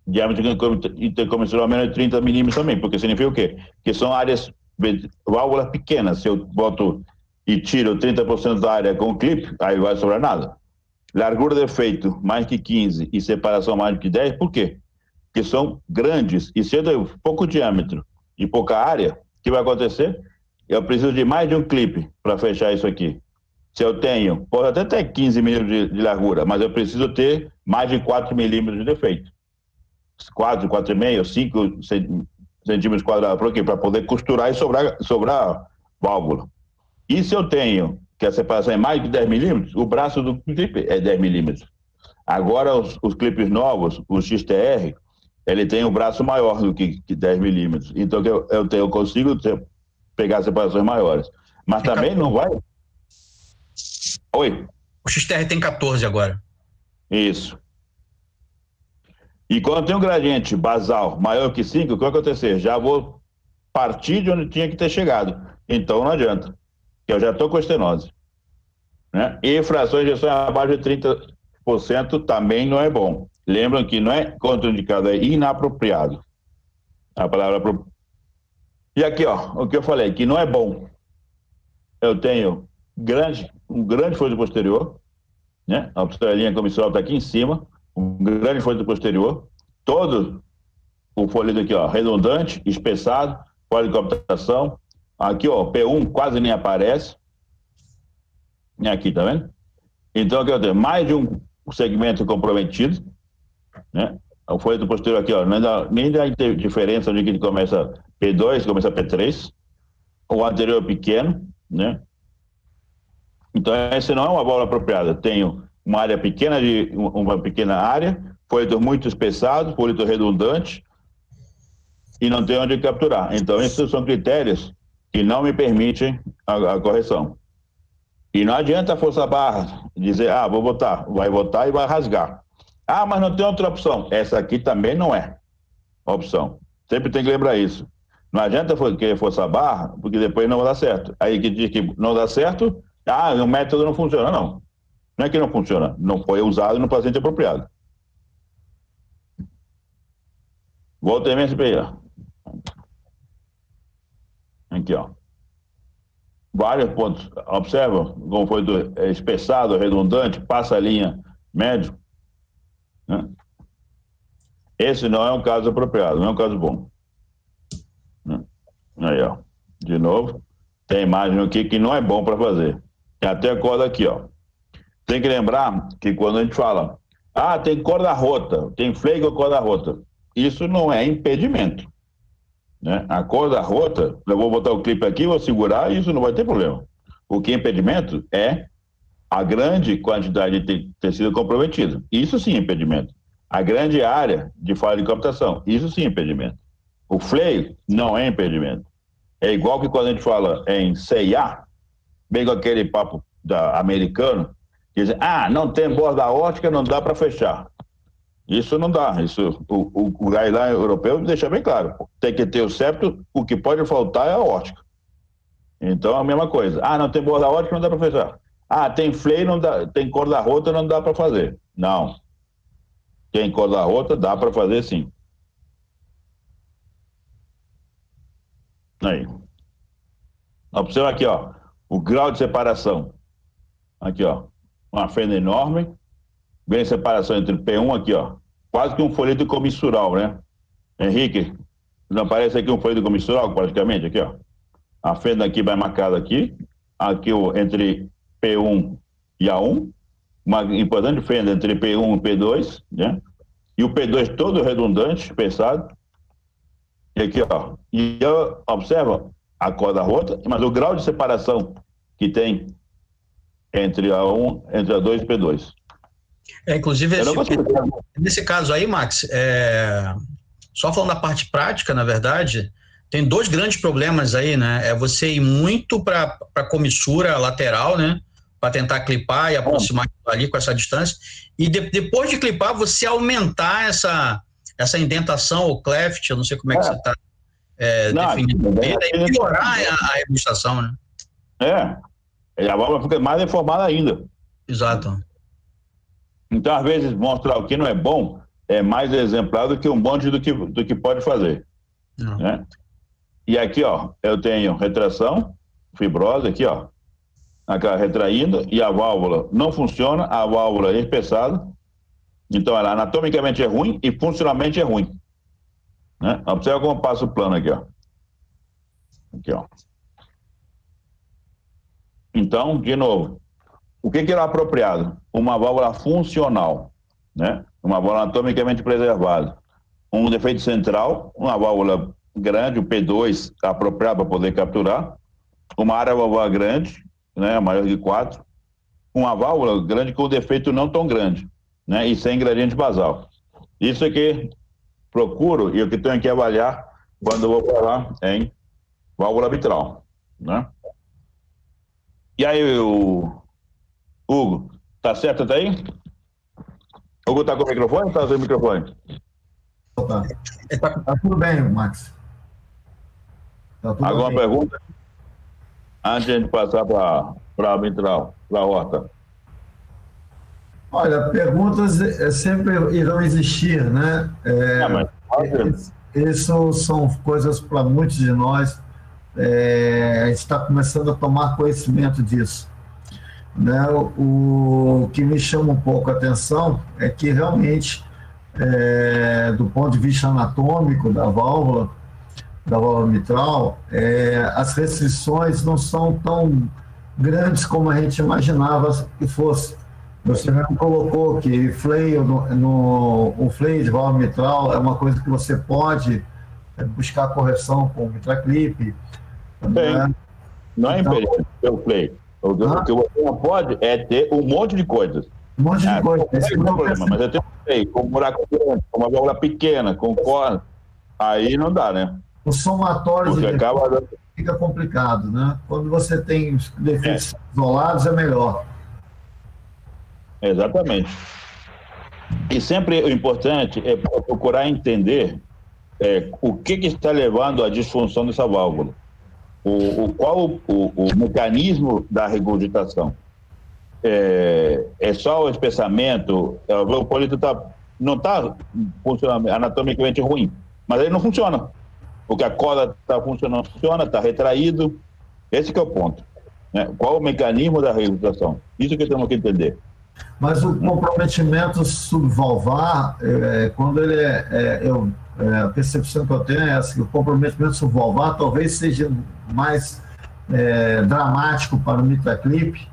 diâmetro intercomissural menos de 30 milímetros também, porque significa o quê? Que são áreas, válvulas pequenas. Se eu boto e tiro 30% da área com clipe, aí vai sobrar nada. Largura de efeito mais que 15 e separação mais que 10, por quê? Porque são grandes e se eu tenho pouco diâmetro e pouca área, o que vai acontecer? Eu preciso de mais de um clipe para fechar isso aqui. Se eu tenho, pode até ter 15 milímetros de, de largura, mas eu preciso ter mais de 4 milímetros de defeito. 4, 4,5, 5 centímetros quadrados. Para quê? Para poder costurar e sobrar, sobrar válvula. E se eu tenho que a separação é mais de 10 milímetros, o braço do clipe é 10 milímetros. Agora, os, os clipes novos, o XTR, ele tem um braço maior do que, que 10 milímetros. Então, eu, eu, tenho, eu consigo ter, pegar separações maiores. Mas tem também 14. não vai. Oi? O XTR tem 14 agora. Isso. E quando tem um gradiente basal maior que 5, o que vai acontecer? Já vou partir de onde tinha que ter chegado. Então não adianta. Eu já estou com estenose. Né? E frações de injeção abaixo de 30% também não é bom. Lembram que não é contraindicado, é inapropriado. A palavra. E aqui, ó, o que eu falei, que não é bom. Eu tenho grande, um grande folho posterior, né? A estrelinha comissural está aqui em cima, um grande folho posterior, todo o folheto aqui, ó, redundante, espessado, computação. Aqui, ó, P1 quase nem aparece. E aqui, tá vendo? Então, aqui eu tenho mais de um segmento comprometido, né? O folheto posterior aqui, ó, nem dá, nem dá diferença de que ele começa P2, começa P3. O anterior é pequeno, né? Então, essa não é uma bola apropriada. Tenho uma área pequena, de uma pequena área, folheto muito espessado, folheto redundante, e não tenho onde capturar. Então, esses são critérios que não me permitem a, a correção. E não adianta a força barra dizer, ah, vou votar, vai votar e vai rasgar. Ah, mas não tem outra opção. Essa aqui também não é opção. Sempre tem que lembrar isso. Não adianta querer forçar barra, porque depois não dar certo. Aí que diz que não dá certo, ah, o método não funciona. Não. Não é que não funciona, não foi usado no paciente apropriado. Volta MSP. Aqui, ó. Vários pontos. Observa como foi do, é, espessado, redundante, passa a linha médio. Né? Esse não é um caso apropriado, não é um caso bom. Né? Aí, ó. De novo, tem imagem aqui que não é bom para fazer. Tem até corda aqui, ó. Tem que lembrar que quando a gente fala, ah, tem corda rota, tem freio com corda rota, isso não é impedimento. Né? A corda rota, eu vou botar o clipe aqui, vou segurar, isso não vai ter problema. O que é impedimento é a grande quantidade de tecido comprometido. Isso sim é impedimento. A grande área de falha de computação. Isso sim é impedimento. O freio não é impedimento. É igual que quando a gente fala em CIA, bem com aquele papo da, americano, que diz, ah, não tem borda ótica, não dá para fechar. Isso não dá. Isso, o, o, o guideline europeu deixa bem claro. Tem que ter o septo, o que pode faltar é a ótica. Então, a mesma coisa. Ah, não tem borda ótica, não dá para fechar. Ah, tem flay, não dá, tem corda rota, não dá para fazer. Não. Tem corda rota, dá para fazer sim. Aí. Observa aqui, ó. O grau de separação. Aqui, ó. Uma fenda enorme. Vem a separação entre P1 aqui, ó quase que um folheto comissural, né? Henrique, não aparece aqui um folheto comissural praticamente, aqui, ó. A fenda aqui vai marcada aqui, aqui ó, entre P1 e A1, uma importante fenda entre P1 e P2, né? E o P2 todo redundante, pensado. E aqui, ó. E observa a corda rota, mas o grau de separação que tem entre A1, entre A2 e P2. É, inclusive, esse, nesse caso aí, Max, é, só falando da parte prática, na verdade, tem dois grandes problemas aí, né? É você ir muito para a comissura lateral, né? Para tentar clipar e aproximar ali com essa distância. E de, depois de clipar, você aumentar essa, essa indentação ou cleft, eu não sei como é que é. você está é, definindo, e piorar a, a né? É, a válvula fica mais deformada ainda. Exato. Então, às vezes, mostrar o que não é bom é mais exemplar do que um monte do que, do que pode fazer. Né? E aqui, ó, eu tenho retração, fibrose, aqui, ó, aquela retraindo, e a válvula não funciona, a válvula é espessada, então ela anatomicamente é ruim e funcionalmente é ruim. Né? Observa como passa o plano aqui, ó. Aqui, ó. Então, de novo, o que, que era apropriado? Uma válvula funcional, né? uma válvula anatomicamente preservada. Um defeito central, uma válvula grande, o P2, apropriado para poder capturar. Uma área valvular grande, né? maior de 4. Uma válvula grande com defeito não tão grande. né, e sem gradiente basal. Isso é que procuro e o que tenho que avaliar quando vou falar em válvula vitral, né? E aí, o Hugo, tá certo até aí? Hugo tá com o microfone tá sem o microfone? Tá. tá tudo bem, Max. Tá Alguma bem. pergunta? Antes de a gente passar para a vitral, para a horta. Olha, perguntas é, sempre irão existir, né? É, mas isso são coisas para muitos de nós. É, a gente está começando a tomar conhecimento disso. Né? O, o, que me chama um pouco a atenção é que realmente, é, do ponto de vista anatômico da válvula, da válvula mitral, é, as restrições não são tão grandes como a gente imaginava que fosse. Você mesmo colocou que fleio no, no, o fleio de válvula mitral é uma coisa que você pode é, buscar correção com o mitraclip. Né? Não é então, impedimento o fleio. O que você não pode é ter um monte de coisas. Um monte de ah, não é problema, mas eu tenho um fleio com um buraco grande, com uma válvula pequena, com corda. Aí não dá, né? O somatório de acaba... fica complicado, né? Quando você tem defeitos é. isolados, é melhor. Exatamente. E sempre o importante é procurar entender é, o que, que, está levando à disfunção dessa válvula. O, o qual o, o, mecanismo da regurgitação? É, é só o espessamento? É, o polito tá, não está anatomicamente ruim, mas ele não funciona. Porque a corda está funcionando, funciona, está retraído. Esse é o ponto. Né? Qual o mecanismo da regurgitação? Isso que temos que entender. Mas o comprometimento subvalvar, é, quando ele é, é, eu, é, a percepção que eu tenho é essa, que o comprometimento subvalvar talvez seja mais é, dramático para o mitaclip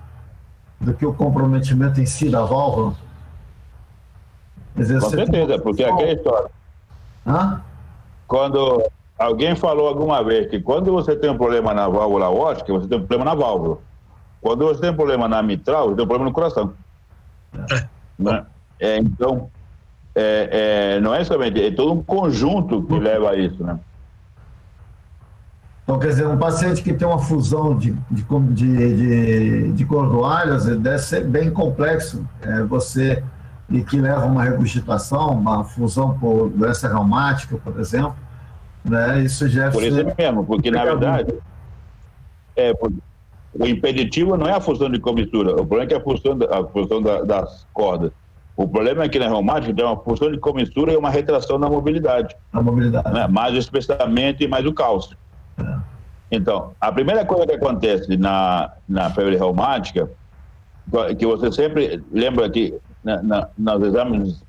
do que o comprometimento em si da válvula. Dizer, Com certeza, porque aqui é a história. Hã? Quando alguém falou alguma vez que quando você tem um problema na válvula ótica, você tem um problema na válvula. Quando você tem um problema na mitral, você tem um problema no coração. Né? É, então, é, é, não é somente, é todo um conjunto que leva a isso, né? Então, quer dizer, um paciente que tem uma fusão de, de, de, de cordoalhas deve ser bem complexo. É, você e que leva uma regurgitação, uma fusão por doença reumática, por exemplo, né? Isso já Por isso mesmo, porque na verdade é, o impeditivo não é a função de comistura, o problema é que é a função, a função da, das cordas. O problema é que na reumática tem uma função de comistura e uma retração na mobilidade. Na mobilidade. Né? Mais o espessamento e mais o cálcio. É. Então, a primeira coisa que acontece na, na febre reumática, que você sempre lembra que na, na, nos exames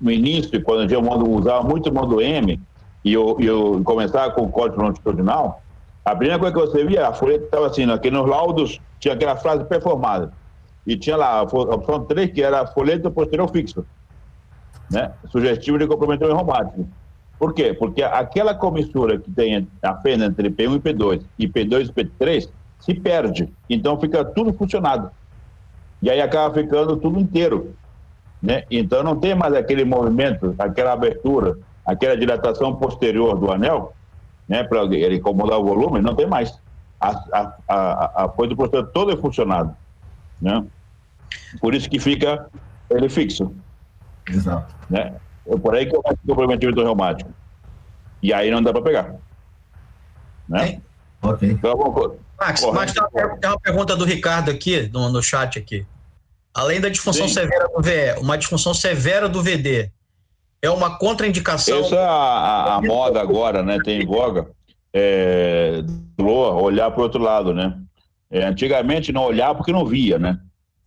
no início, quando gente usava muito o módulo M, e eu, eu começava com o código longitudinal, a primeira coisa que você via, a folha estava assim, aqui nos laudos tinha aquela frase performada. E tinha lá a opção 3, que era folheto posterior fixo, né? sugestivo de comprometimento reumático. Por quê? Porque aquela comissura que tem a fenda entre P1 e P2, e P2 e P3, se perde. Então fica tudo funcionado. E aí acaba ficando tudo inteiro. Né? Então não tem mais aquele movimento, aquela abertura, aquela dilatação posterior do anel, né, para ele incomodar o volume, não tem mais. A, a, a, a coisa processo todo é funcionado. Né? Por isso que fica ele fixo. Exato. Né? É por aí que eu acho que o comprometimento reumático. E aí não dá para pegar. Né? Ok. Então, Max, Max tem, uma, tem uma pergunta do Ricardo aqui, no, no chat aqui. Além da disfunção Sim. severa do VE, uma disfunção severa do VD, é uma contraindicação. Essa é a, a moda agora, né? Tem voga. É, olhar para o outro lado, né? É, antigamente não olhar porque não via, né?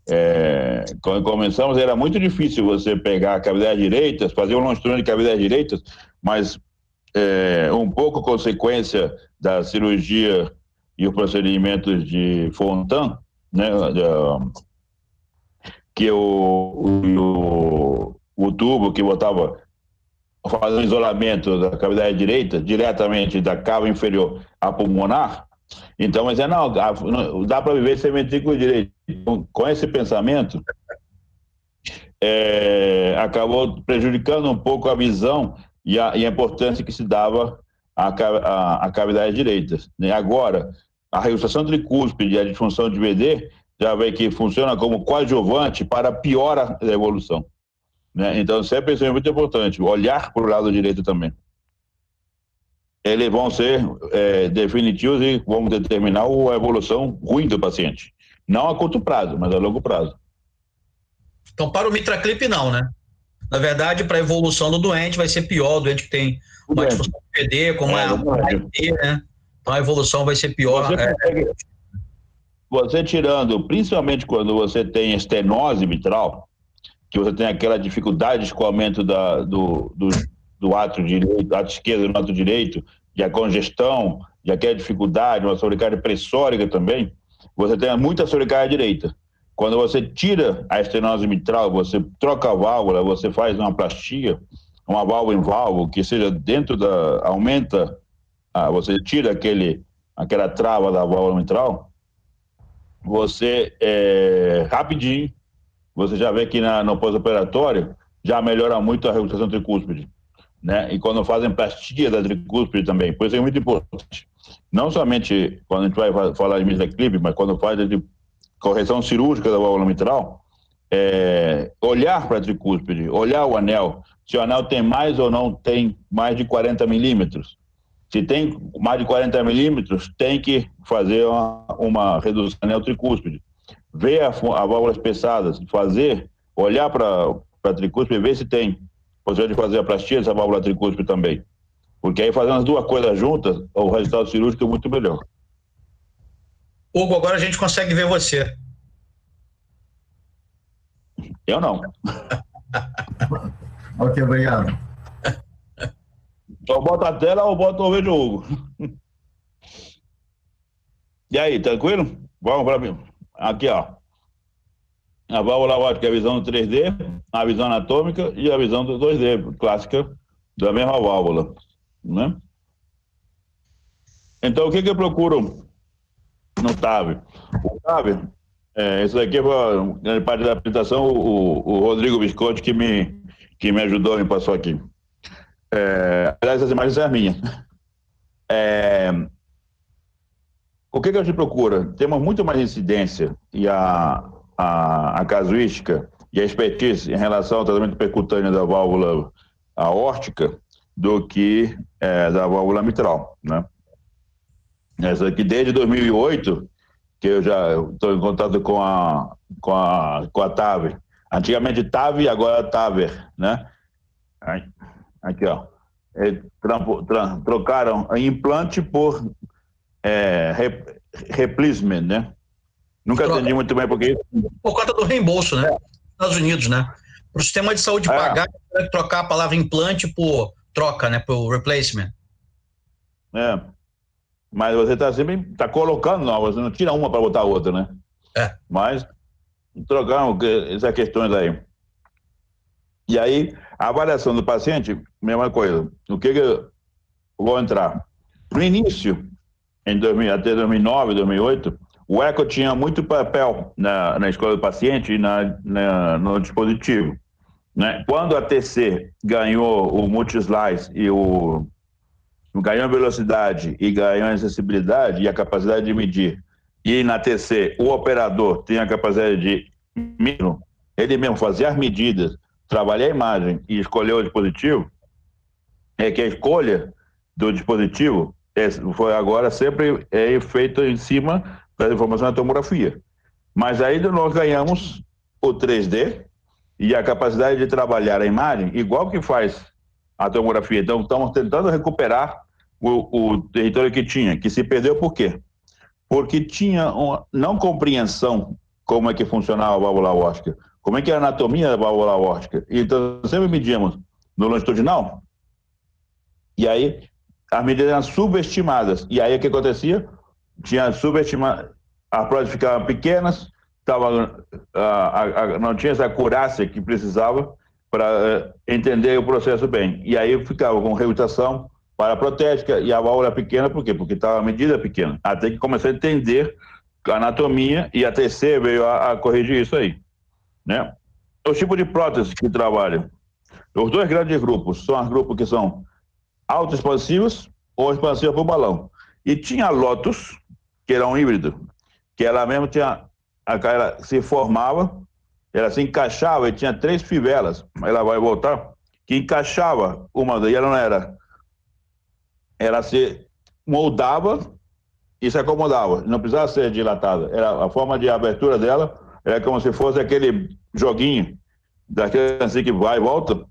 É, quando começamos era muito difícil você pegar cavidades direitas, fazer um longitudinal de cavidades direitas, mas é, um pouco consequência da cirurgia e os procedimentos de Fontan, né? que o, o, o tubo que botava fazer um isolamento da cavidade direita, diretamente da cava inferior à pulmonar, então, mas é não, dá para viver sem ventrículo direito. Com esse pensamento, é, acabou prejudicando um pouco a visão e a, e a importância que se dava à, à, à cavidade direita. Né? Agora, a redução tricúspide e a disfunção de VD já vê que funciona como coadjuvante para piora da evolução. Né? Então, sempre isso é muito importante, olhar para o lado direito também. Eles vão ser é, definitivos e vão determinar a evolução ruim do paciente. Não a curto prazo, mas a longo prazo. Então, para o mitraclip, não, né? Na verdade, para a evolução do doente, vai ser pior, o doente que tem uma disfunção de PD, como é, é a IT, né? Então, a evolução vai ser pior. Você, é... você tirando, principalmente quando você tem estenose mitral, que você tem aquela dificuldade de escoamento da, do, do, do ato direito, ato esquerdo ato direito, e a congestão, e aquela dificuldade, uma sobrecarga pressórica também, você tem muita sobrecarga direita. Quando você tira a estenose mitral, você troca a válvula, você faz uma plastia, uma válvula em válvula, que seja dentro da. aumenta, ah, você tira aquele, aquela trava da válvula mitral, você é, rapidinho, você já vê que na, no pós-operatório já melhora muito a redução tricúspide. Né? E quando fazem plastia da tricúspide também, por isso é muito importante. Não somente quando a gente vai falar de mesa clipe, mas quando faz de correção cirúrgica da válvula mitral, é, olhar para a tricúspide, olhar o anel, se o anel tem mais ou não tem mais de 40 milímetros. Se tem mais de 40 milímetros, tem que fazer uma, uma redução do anel tricúspide. Ver a, a válvulas pesadas, fazer, olhar para a tricúspide, ver se tem possibilidade de fazer a plastia dessa válvula tricúspide também. Porque aí fazendo as duas coisas juntas, o resultado cirúrgico é muito melhor. Hugo, agora a gente consegue ver você. Eu não. ok, obrigado. Ou bota a tela ou bota o vídeo Hugo. E aí, tranquilo? Vamos para mim. Aqui, ó. A válvula ótica é a visão do 3D, a visão anatômica e a visão do 2D, clássica da mesma válvula. Né? Então, o que, que eu procuro no TAV. O TAV, é, isso daqui foi parte da apresentação, o, o, Rodrigo Visconti que me, que me ajudou, me passou aqui. É, aliás, essas imagens são as minhas. É, o que, que a gente procura? Temos muito mais incidência e a, a, a casuística e a expertise em relação ao tratamento percutâneo da válvula aórtica do que é, da válvula mitral, né? Essa aqui desde 2008, que eu já estou em contato com a, com a, com a TAV. Antigamente TAV, agora TAVER, né? Aqui, ó. trocaram implante por é, né? Nunca entendi muito bem porque Por conta do reembolso, né? Estados Unidos, né? Para o sistema de saúde é. pagar, trocar a palavra implante por troca, né? Por replacement. É. Mas você está sempre tá colocando novas, você não tira uma para botar outra, né? É. Mas trocamos essas questões aí. E aí, a avaliação do paciente, mesma coisa. O que, que eu vou entrar? No início, em 2000, até 2009, 2008, o ECO tinha muito papel na, na escola do paciente e na, na, no dispositivo. Né? Quando a TC ganhou o multislice e o ganhou velocidade e ganhou acessibilidade e a capacidade de medir, e na TC o operador tem a capacidade de ele mesmo fazer as medidas, trabalhar a imagem e escolher o dispositivo, é que a escolha do dispositivo é, foi agora sempre é feita em cima da informação da tomografia. Mas aí nós ganhamos o 3D e a capacidade de trabalhar a imagem, igual que faz a tomografia. Então, estamos tentando recuperar o, o território que tinha, que se perdeu por quê? Porque tinha uma não compreensão como é que funcionava a válvula aórtica, como é que é a anatomia da válvula aórtica. Então, sempre medíamos no longitudinal, e aí as medidas eram subestimadas. E aí o que acontecia? Tinha subestimado, as provas ficavam pequenas, tava, a, a, não tinha essa acurácia que precisava para uh, entender o processo bem. E aí ficava com reutação paraprotética e a válvula pequena, por quê? Porque estava a medida pequena. Até que começou a entender a anatomia e a TC veio a, a corrigir isso aí, né? os tipos de próteses que trabalham. Os dois grandes grupos são os grupos que são autoexpansivos ou expansivos por balão. E tinha Lotus, que era um híbrido, que ela mesmo tinha, ela se formava, ela se encaixava e tinha três fivelas, ela vai voltar, que encaixava uma, e ela não era, ela se moldava e se acomodava, não precisava ser dilatada, era a forma de abertura dela era como se fosse aquele joguinho daquele assim que vai e volta,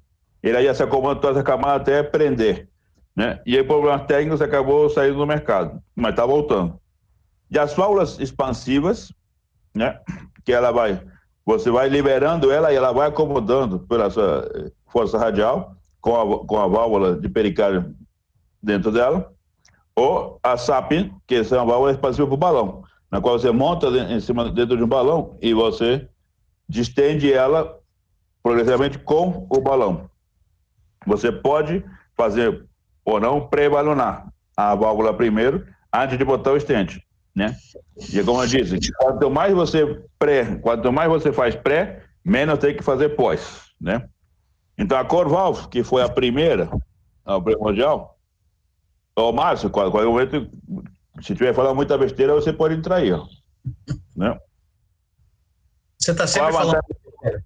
ele ia se acomodando toda essa camada até prender. Né? E aí, problemas técnicos acabou saindo do mercado, mas está voltando. E as válvulas expansivas, né? que ela vai, você vai liberando ela e ela vai acomodando pela sua eh, força radial, com a, com a válvula de pericárdio dentro dela, ou a SAP, que é uma válvula expansiva para o balão, na qual você monta em cima dentro de um balão e você distende ela progressivamente com o balão. Você pode fazer ou não pré-balonar a válvula primeiro antes de botar o estente, né? E como eu disse, quanto mais você pré, quanto mais você faz pré, menos tem que fazer pós, né? Então a Corvalve, que foi a primeira, a primordial, ô Márcio, qual, qual é momento, se tiver falando muita besteira, você pode entrar aí, ó, né? Você está sempre falando besteira.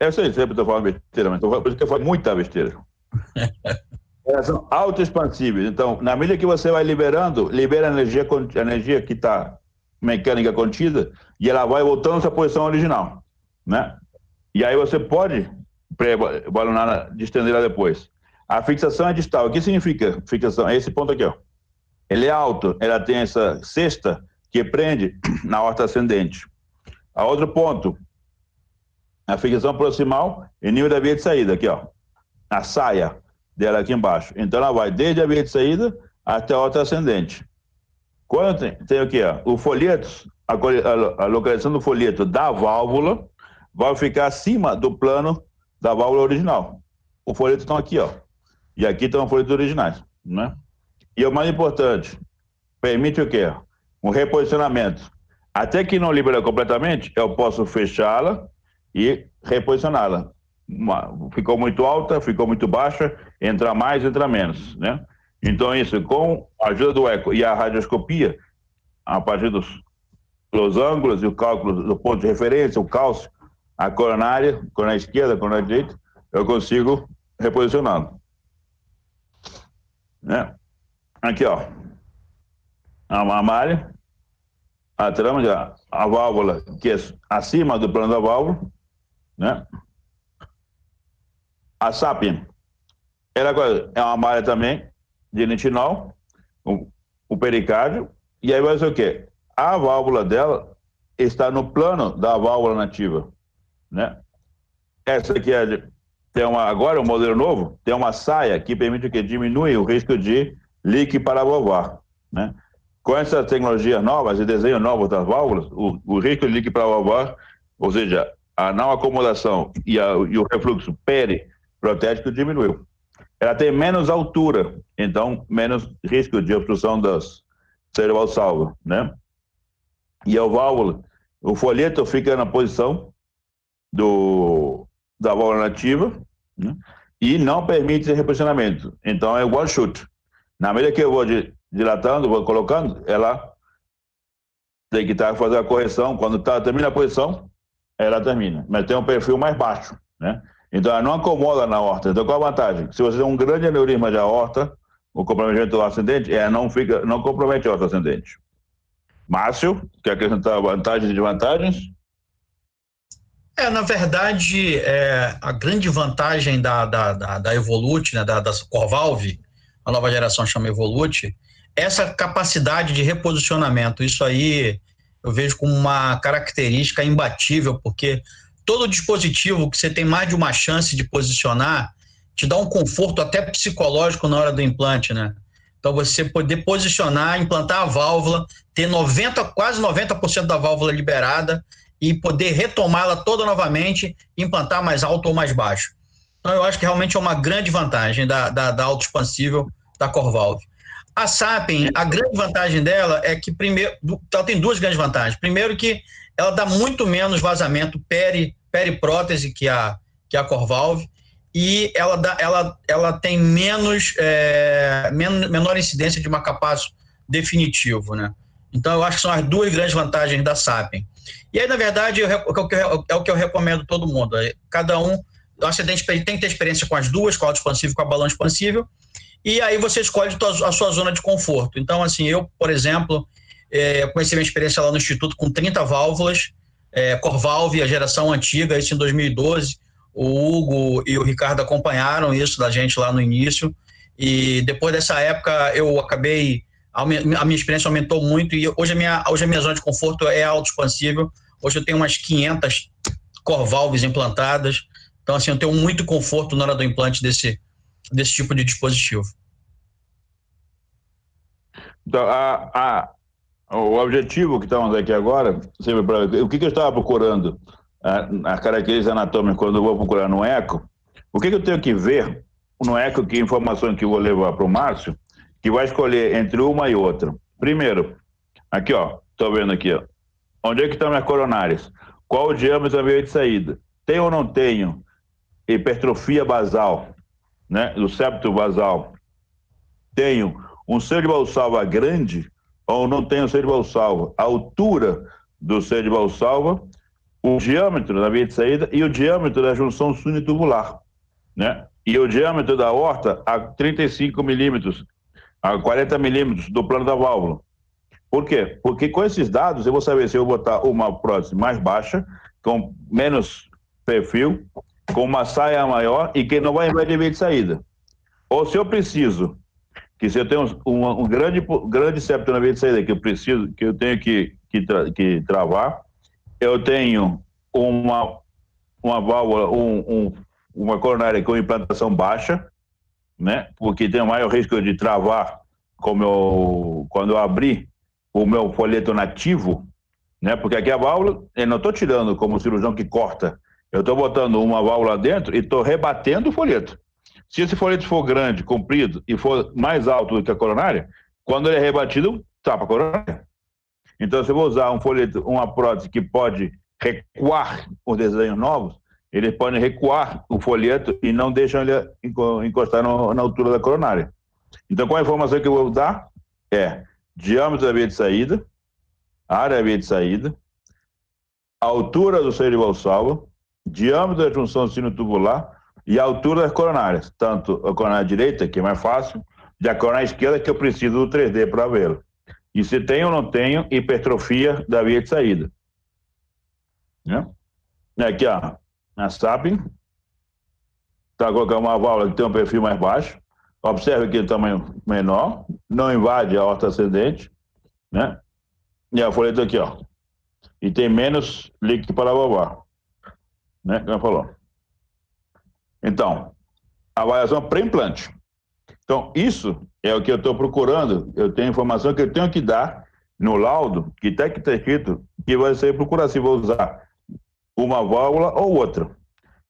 Eu sei, sempre estou falando besteira, mas por isso que eu falo muita besteira. Elas são autoexpansíveis. Então, na medida que você vai liberando, libera a energia, energia que está mecânica contida e ela vai voltando à sua posição original, né? E aí você pode balonar, estender ela depois. A fixação é distal. O que significa fixação? É esse ponto aqui, ó. Ele é alto, ela tem essa cesta que prende na horta ascendente. A outro ponto, a fixação proximal e nível da via de saída, aqui, ó. A saia dela aqui embaixo. Então ela vai desde a via de saída até a outra ascendente. Quando tem, tem aqui, ó, o folheto, a, a, a localização do folheto da válvula vai ficar acima do plano da válvula original. O folheto estão aqui, ó. E aqui estão os folhetos originais, né? E o mais importante, permite o quê? Um reposicionamento. Até que não libera completamente, eu posso fechá-la e reposicioná-la ficou muito alta, ficou muito baixa, entra mais, entra menos, né? Então isso, com a ajuda do eco e a radioscopia, a partir dos, dos ângulos e o cálculo do ponto de referência, o cálcio, a coronária, coronária esquerda, coronária direita, eu consigo reposicioná-lo. Né? Aqui, ó, a malha, a trama, a válvula que é acima do plano da válvula, né? A Sapien, ela é uma malha também de nitinol, o, o pericárdio, e aí vai ser o quê? A válvula dela está no plano da válvula nativa, né? Essa aqui é de, tem uma agora um modelo novo, tem uma saia que permite que diminui o risco de leak para vovar, né? Com essas tecnologias novas e desenho novo das válvulas, o, o risco de leak para vovar, ou seja, a não acomodação e, a, e o refluxo peri protético diminuiu. Ela tem menos altura, então menos risco de obstrução das cerebral salva, né? E a válvula, o folheto fica na posição do, da válvula nativa né? e não permite reposicionamento. Então é one shoot. Na medida que eu vou dilatando, vou colocando, ela tem que estar tá, fazer a correção. Quando tá, termina a posição, ela termina. Mas tem um perfil mais baixo, né? Então, ela não acomoda na horta. Então, qual a vantagem? Se você tem um grande aneurisma de aorta, o comprometimento ascendente, é, não, fica, não compromete a aorta ascendente. Márcio, quer acrescentar vantagens e desvantagens? É, na verdade, é, a grande vantagem da, da, da, da Evolute, né, da, da Corvalve, a nova geração chama Evolute, essa capacidade de reposicionamento. Isso aí eu vejo como uma característica imbatível, porque todo dispositivo que você tem mais de uma chance de posicionar te dá um conforto até psicológico na hora do implante, né? Então você poder posicionar, implantar a válvula, ter 90, quase 90% da válvula liberada e poder retomá-la toda novamente, implantar mais alto ou mais baixo. Então eu acho que realmente é uma grande vantagem da, da, da auto-expansível da Corvalve. A Sapien, a grande vantagem dela é que primeiro, ela tem duas grandes vantagens. Primeiro que ela dá muito menos vazamento peri periprótese que a, que a Corvalve e ela, dá, ela, ela tem menos, é, men menor incidência de marcapasso definitivo, né? Então, eu acho que são as duas grandes vantagens da SAPEN. E aí, na verdade, eu, é o que eu recomendo todo mundo. Cada um, tem, tem que ter experiência com as duas, com a expansível e com a balão expansível, e aí você escolhe a sua zona de conforto. Então, assim, eu, por exemplo, é, comecei minha experiência lá no Instituto com 30 válvulas, é, Corvalve, a geração antiga, isso em 2012. O Hugo e o Ricardo acompanharam isso da gente lá no início. E depois dessa época eu acabei. A minha experiência aumentou muito e hoje a minha, hoje a minha zona de conforto é auto-expansível. Hoje eu tenho umas 500 Corvalves implantadas. Então, assim, eu tenho muito conforto na hora do implante desse, desse tipo de dispositivo. Então, a, a, o objetivo que estamos aqui agora, o que, que eu estava procurando, a, a característica anatômica, quando eu vou procurar no eco, o que, que eu tenho que ver no eco, que informação que eu vou levar para o Márcio, que vai escolher entre uma e outra. Primeiro, aqui ó, estou vendo aqui ó, onde é que estão minhas coronárias? Qual o diâmetro da veia de saída? Tenho ou não tenho hipertrofia basal, né, do septo basal? Tenho um seio de valsalva grande ou não tem o seio de valsalva, a altura do seio de valsalva, o diâmetro da via de saída e o diâmetro da junção sunitubular, né? E o diâmetro da horta a 35 milímetros, a 40 milímetros do plano da válvula. Por quê? Porque com esses dados eu vou saber se eu botar uma prótese mais baixa, com menos perfil, com uma saia maior e que não vai invadir a via de saída. Ou se eu preciso que se eu tenho um, um grande, grande septo na via de saída que eu preciso, que eu tenho que, que, tra, que travar, eu tenho uma, uma válvula, um, um, uma coronária com implantação baixa, né? Porque tem o maior risco de travar como eu, quando eu abrir o meu folheto nativo, né? Porque aqui a válvula, eu não estou tirando como cirurgião que corta, eu estou botando uma válvula dentro e estou rebatendo o folheto. Se esse folheto for grande, comprido e for mais alto do que a coronária, quando ele é rebatido, tapa a coronária. Então, se eu vou usar um folheto, uma prótese que pode recuar os desenhos novos, eles podem recuar o folheto e não deixam ele encostar no, na altura da coronária. Então, qual a informação que eu vou dar? É diâmetro da via de saída, área da via de saída, altura do seio de valsalva, diâmetro da junção sino-tubular e a altura das coronárias, tanto a coronária direita, que é mais fácil, e a coronária esquerda, que eu preciso do 3D para vê-la. E se tem ou não tenho hipertrofia da via de saída. Né? Aqui, ó, a SAP, está colocando uma válvula que tem um perfil mais baixo, observe que o tamanho menor, não invade a horta ascendente, né? E a folheta aqui, ó. E tem menos líquido para lavar, né? Como falou. Então, avaliação pré-implante. Então, isso é o que eu estou procurando. Eu tenho informação que eu tenho que dar no laudo, que está que está escrito, que vai ser procurar se vou usar uma válvula ou outra.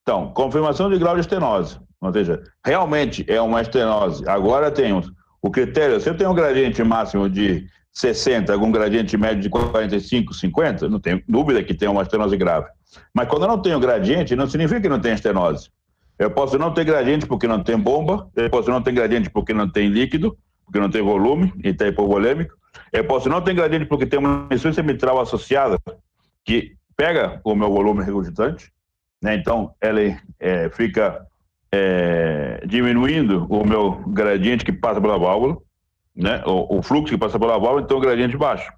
Então, confirmação de grau de estenose. Ou seja, realmente é uma estenose. Agora temos o critério, se eu tenho um gradiente máximo de 60, algum gradiente médio de 45, 50, não tenho dúvida que tem uma estenose grave. Mas quando eu não tenho gradiente, não significa que não tem estenose. Eu posso não ter gradiente porque não tem bomba, eu posso não ter gradiente porque não tem líquido, porque não tem volume e está hipovolêmico. Eu posso não ter gradiente porque tem uma insuficiência mitral associada que pega o meu volume regurgitante, né? então ela é, fica é, diminuindo o meu gradiente que passa pela válvula, né? o, o fluxo que passa pela válvula, então o gradiente baixo.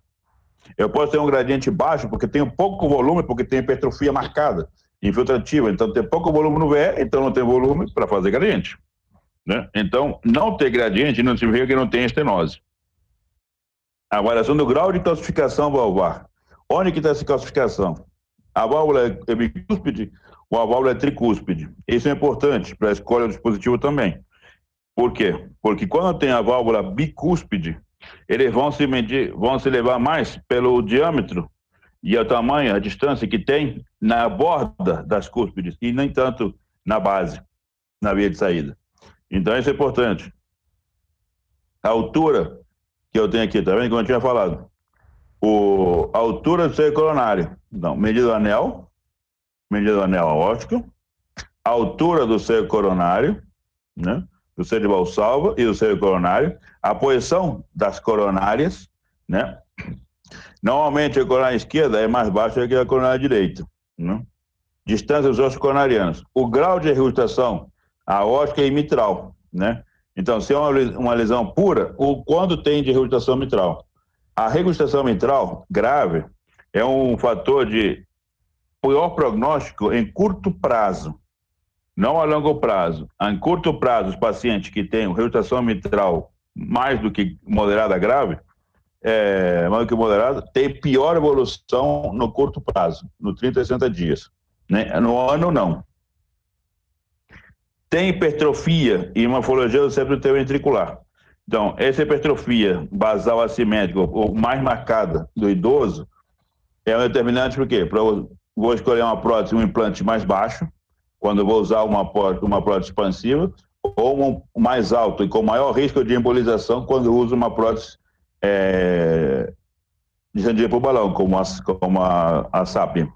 Eu posso ter um gradiente baixo porque tenho pouco volume, porque tem hipertrofia marcada infiltrativa, então tem pouco volume no VE, então não tem volume para fazer gradiente. Né? Então, não ter gradiente não significa que não tem estenose. A variação do grau de calcificação valvar. Onde que está essa calcificação? A válvula é bicúspide ou a válvula é tricúspide? Isso é importante para a escolha do dispositivo também. Por quê? Porque quando tem a válvula bicúspide, eles vão se medir, vão se levar mais pelo diâmetro e o tamanho, a distância que tem na borda das cúspides e nem tanto na base, na via de saída. Então isso é importante. A altura que eu tenho aqui, tá vendo como eu tinha falado? O, a altura do seio coronário. Então, medida do anel, medida do anel aórtico, a altura do seio coronário, né? do seio de valsalva e do seio coronário, a posição das coronárias, né? Normalmente a coronária esquerda é mais baixa que a coronária direita, né? Distância dos ossos coronarianos. O grau de regurgitação aórtica e mitral, né? Então, se é uma lesão pura, o quando tem de regurgitação mitral. A regurgitação mitral grave é um fator de pior prognóstico em curto prazo, não a longo prazo. Em curto prazo, os pacientes que têm regurgitação mitral mais do que moderada grave, é, mais do que moderada, tem pior evolução no curto prazo, no 30 a 60 dias. Né? No ano, não. Tem hipertrofia e morfologia do septo ventricular. Então, essa hipertrofia basal assimétrica, ou mais marcada do idoso, é um determinante por quê? Pra, vou escolher uma prótese, um implante mais baixo, quando vou usar uma, uma prótese expansiva, ou um mais alto e com maior risco de embolização quando uso uma prótese é, de sandia por balão, como a, como a, a SAP.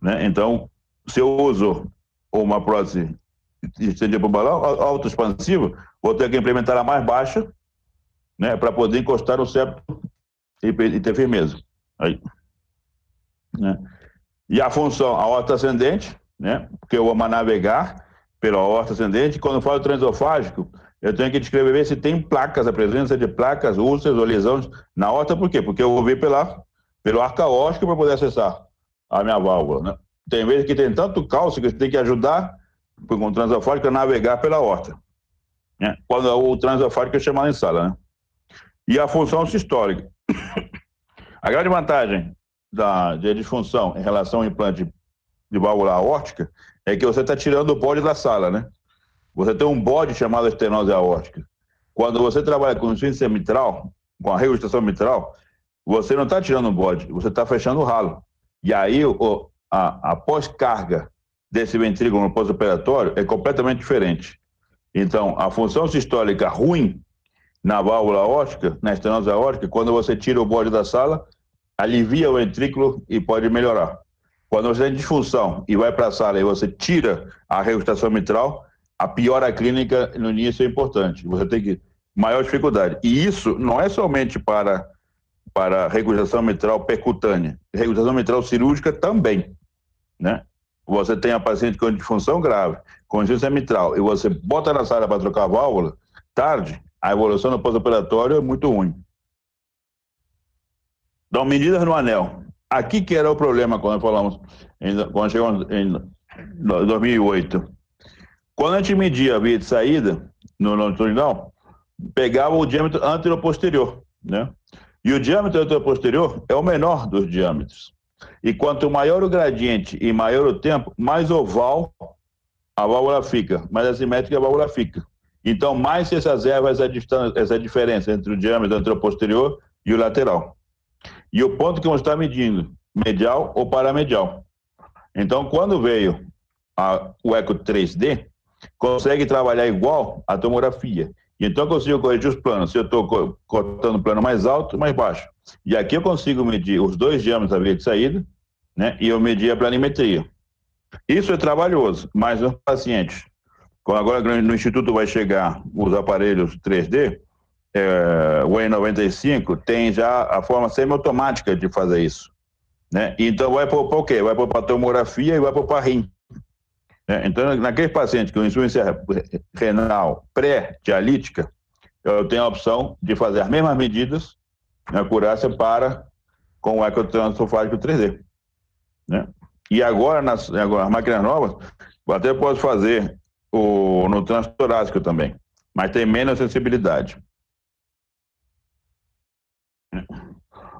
Né? Então, se eu uso uma prótese estender para o balão, autoexpansivo, vou ter que implementar a mais baixa, né, para poder encostar no septo e, e, ter firmeza. Aí. Né? E a função, a horta ascendente, né, porque eu vou navegar pela horta ascendente, quando eu falo transofágico, eu tenho que descrever se tem placas, a presença de placas, úlceras ou lesões na horta, por quê? Porque eu vou ver pela, pelo arca óptico para poder acessar a minha válvula, né? Tem vezes que tem tanto cálcio que você tem que ajudar com o transofágico a navegar pela horta. Né? Quando o transofágico é chamado em sala, né? E a função sistólica. a grande vantagem da, de disfunção em relação ao implante de válvula aórtica é que você está tirando o bode da sala, né? Você tem um bode chamado estenose aórtica. Quando você trabalha com insuficiência mitral, com a regurgitação mitral, você não está tirando o bode, você está fechando o ralo. E aí o, a, a pós-carga desse ventrículo no pós-operatório é completamente diferente. Então, a função sistólica ruim na válvula aórtica, na estenose aórtica, quando você tira o bode da sala, alivia o ventrículo e pode melhorar. Quando você tem disfunção e vai para a sala e você tira a regurgitação mitral, a piora clínica no início é importante. Você tem que maior dificuldade. E isso não é somente para para regurgitação mitral percutânea, regurgitação mitral cirúrgica também né? Você tem a paciente com disfunção grave, com insuficiência mitral, e você bota na sala para trocar a válvula, tarde, a evolução no pós-operatório é muito ruim. Então, medidas no anel. Aqui que era o problema quando falamos, quando chegamos em 2008. Quando a gente media a via de saída no longitudinal, pegava o diâmetro anterior-posterior, né? E o diâmetro anterior-posterior é o menor dos diâmetros. E quanto maior o gradiente e maior o tempo, mais oval a válvula fica, mais assimétrica a válvula fica. Então, mais se exacerba essa, essa diferença entre o diâmetro entre o posterior e o lateral. E o ponto que você está medindo, medial ou paramedial. Então, quando veio a, o eco 3D, consegue trabalhar igual a tomografia. Então, eu consigo corrigir os planos. Se eu estou cortando o plano mais alto, mais baixo. E aqui eu consigo medir os dois diâmetros da via de saída, né? E eu medir a planimetria. Isso é trabalhoso, mas os pacientes, agora no Instituto vai chegar os aparelhos 3D, é, o E95 tem já a forma semiautomática de fazer isso. Né? Então vai para o quê? Vai a tomografia e vai o rim. Né? Então, naquele paciente com insuficiência renal pré-dialítica, eu tenho a opção de fazer as mesmas medidas na acurácia para com o ecotransofágico 3D. Né? E agora, nas, agora, as máquinas novas, eu até posso fazer o, no transtorácico também, mas tem menos sensibilidade.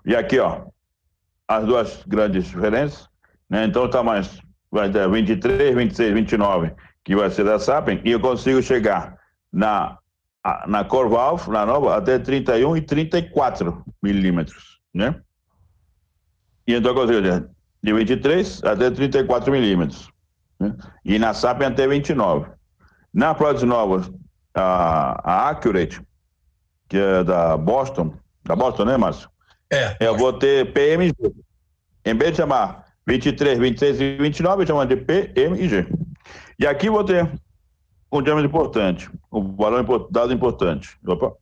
E aqui, ó, as duas grandes diferenças, né? Então tá mais, vai ter 23, 26, 29, que vai ser da Sapien, e eu consigo chegar na na Corvalve, na nova, até 31 e 34 milímetros, né? E então, ou seja, de 23 até 34 milímetros. Né? E na Sapien até 29. Na prótese nova, a, a Accurate, que é da Boston, da Boston, né, Márcio? É. Eu vou ter PMG. Em vez de chamar 23, 26 e 29, chamamos de P, M e G. E aqui vou ter um diâmetro importante, um valor dado importante. Opa.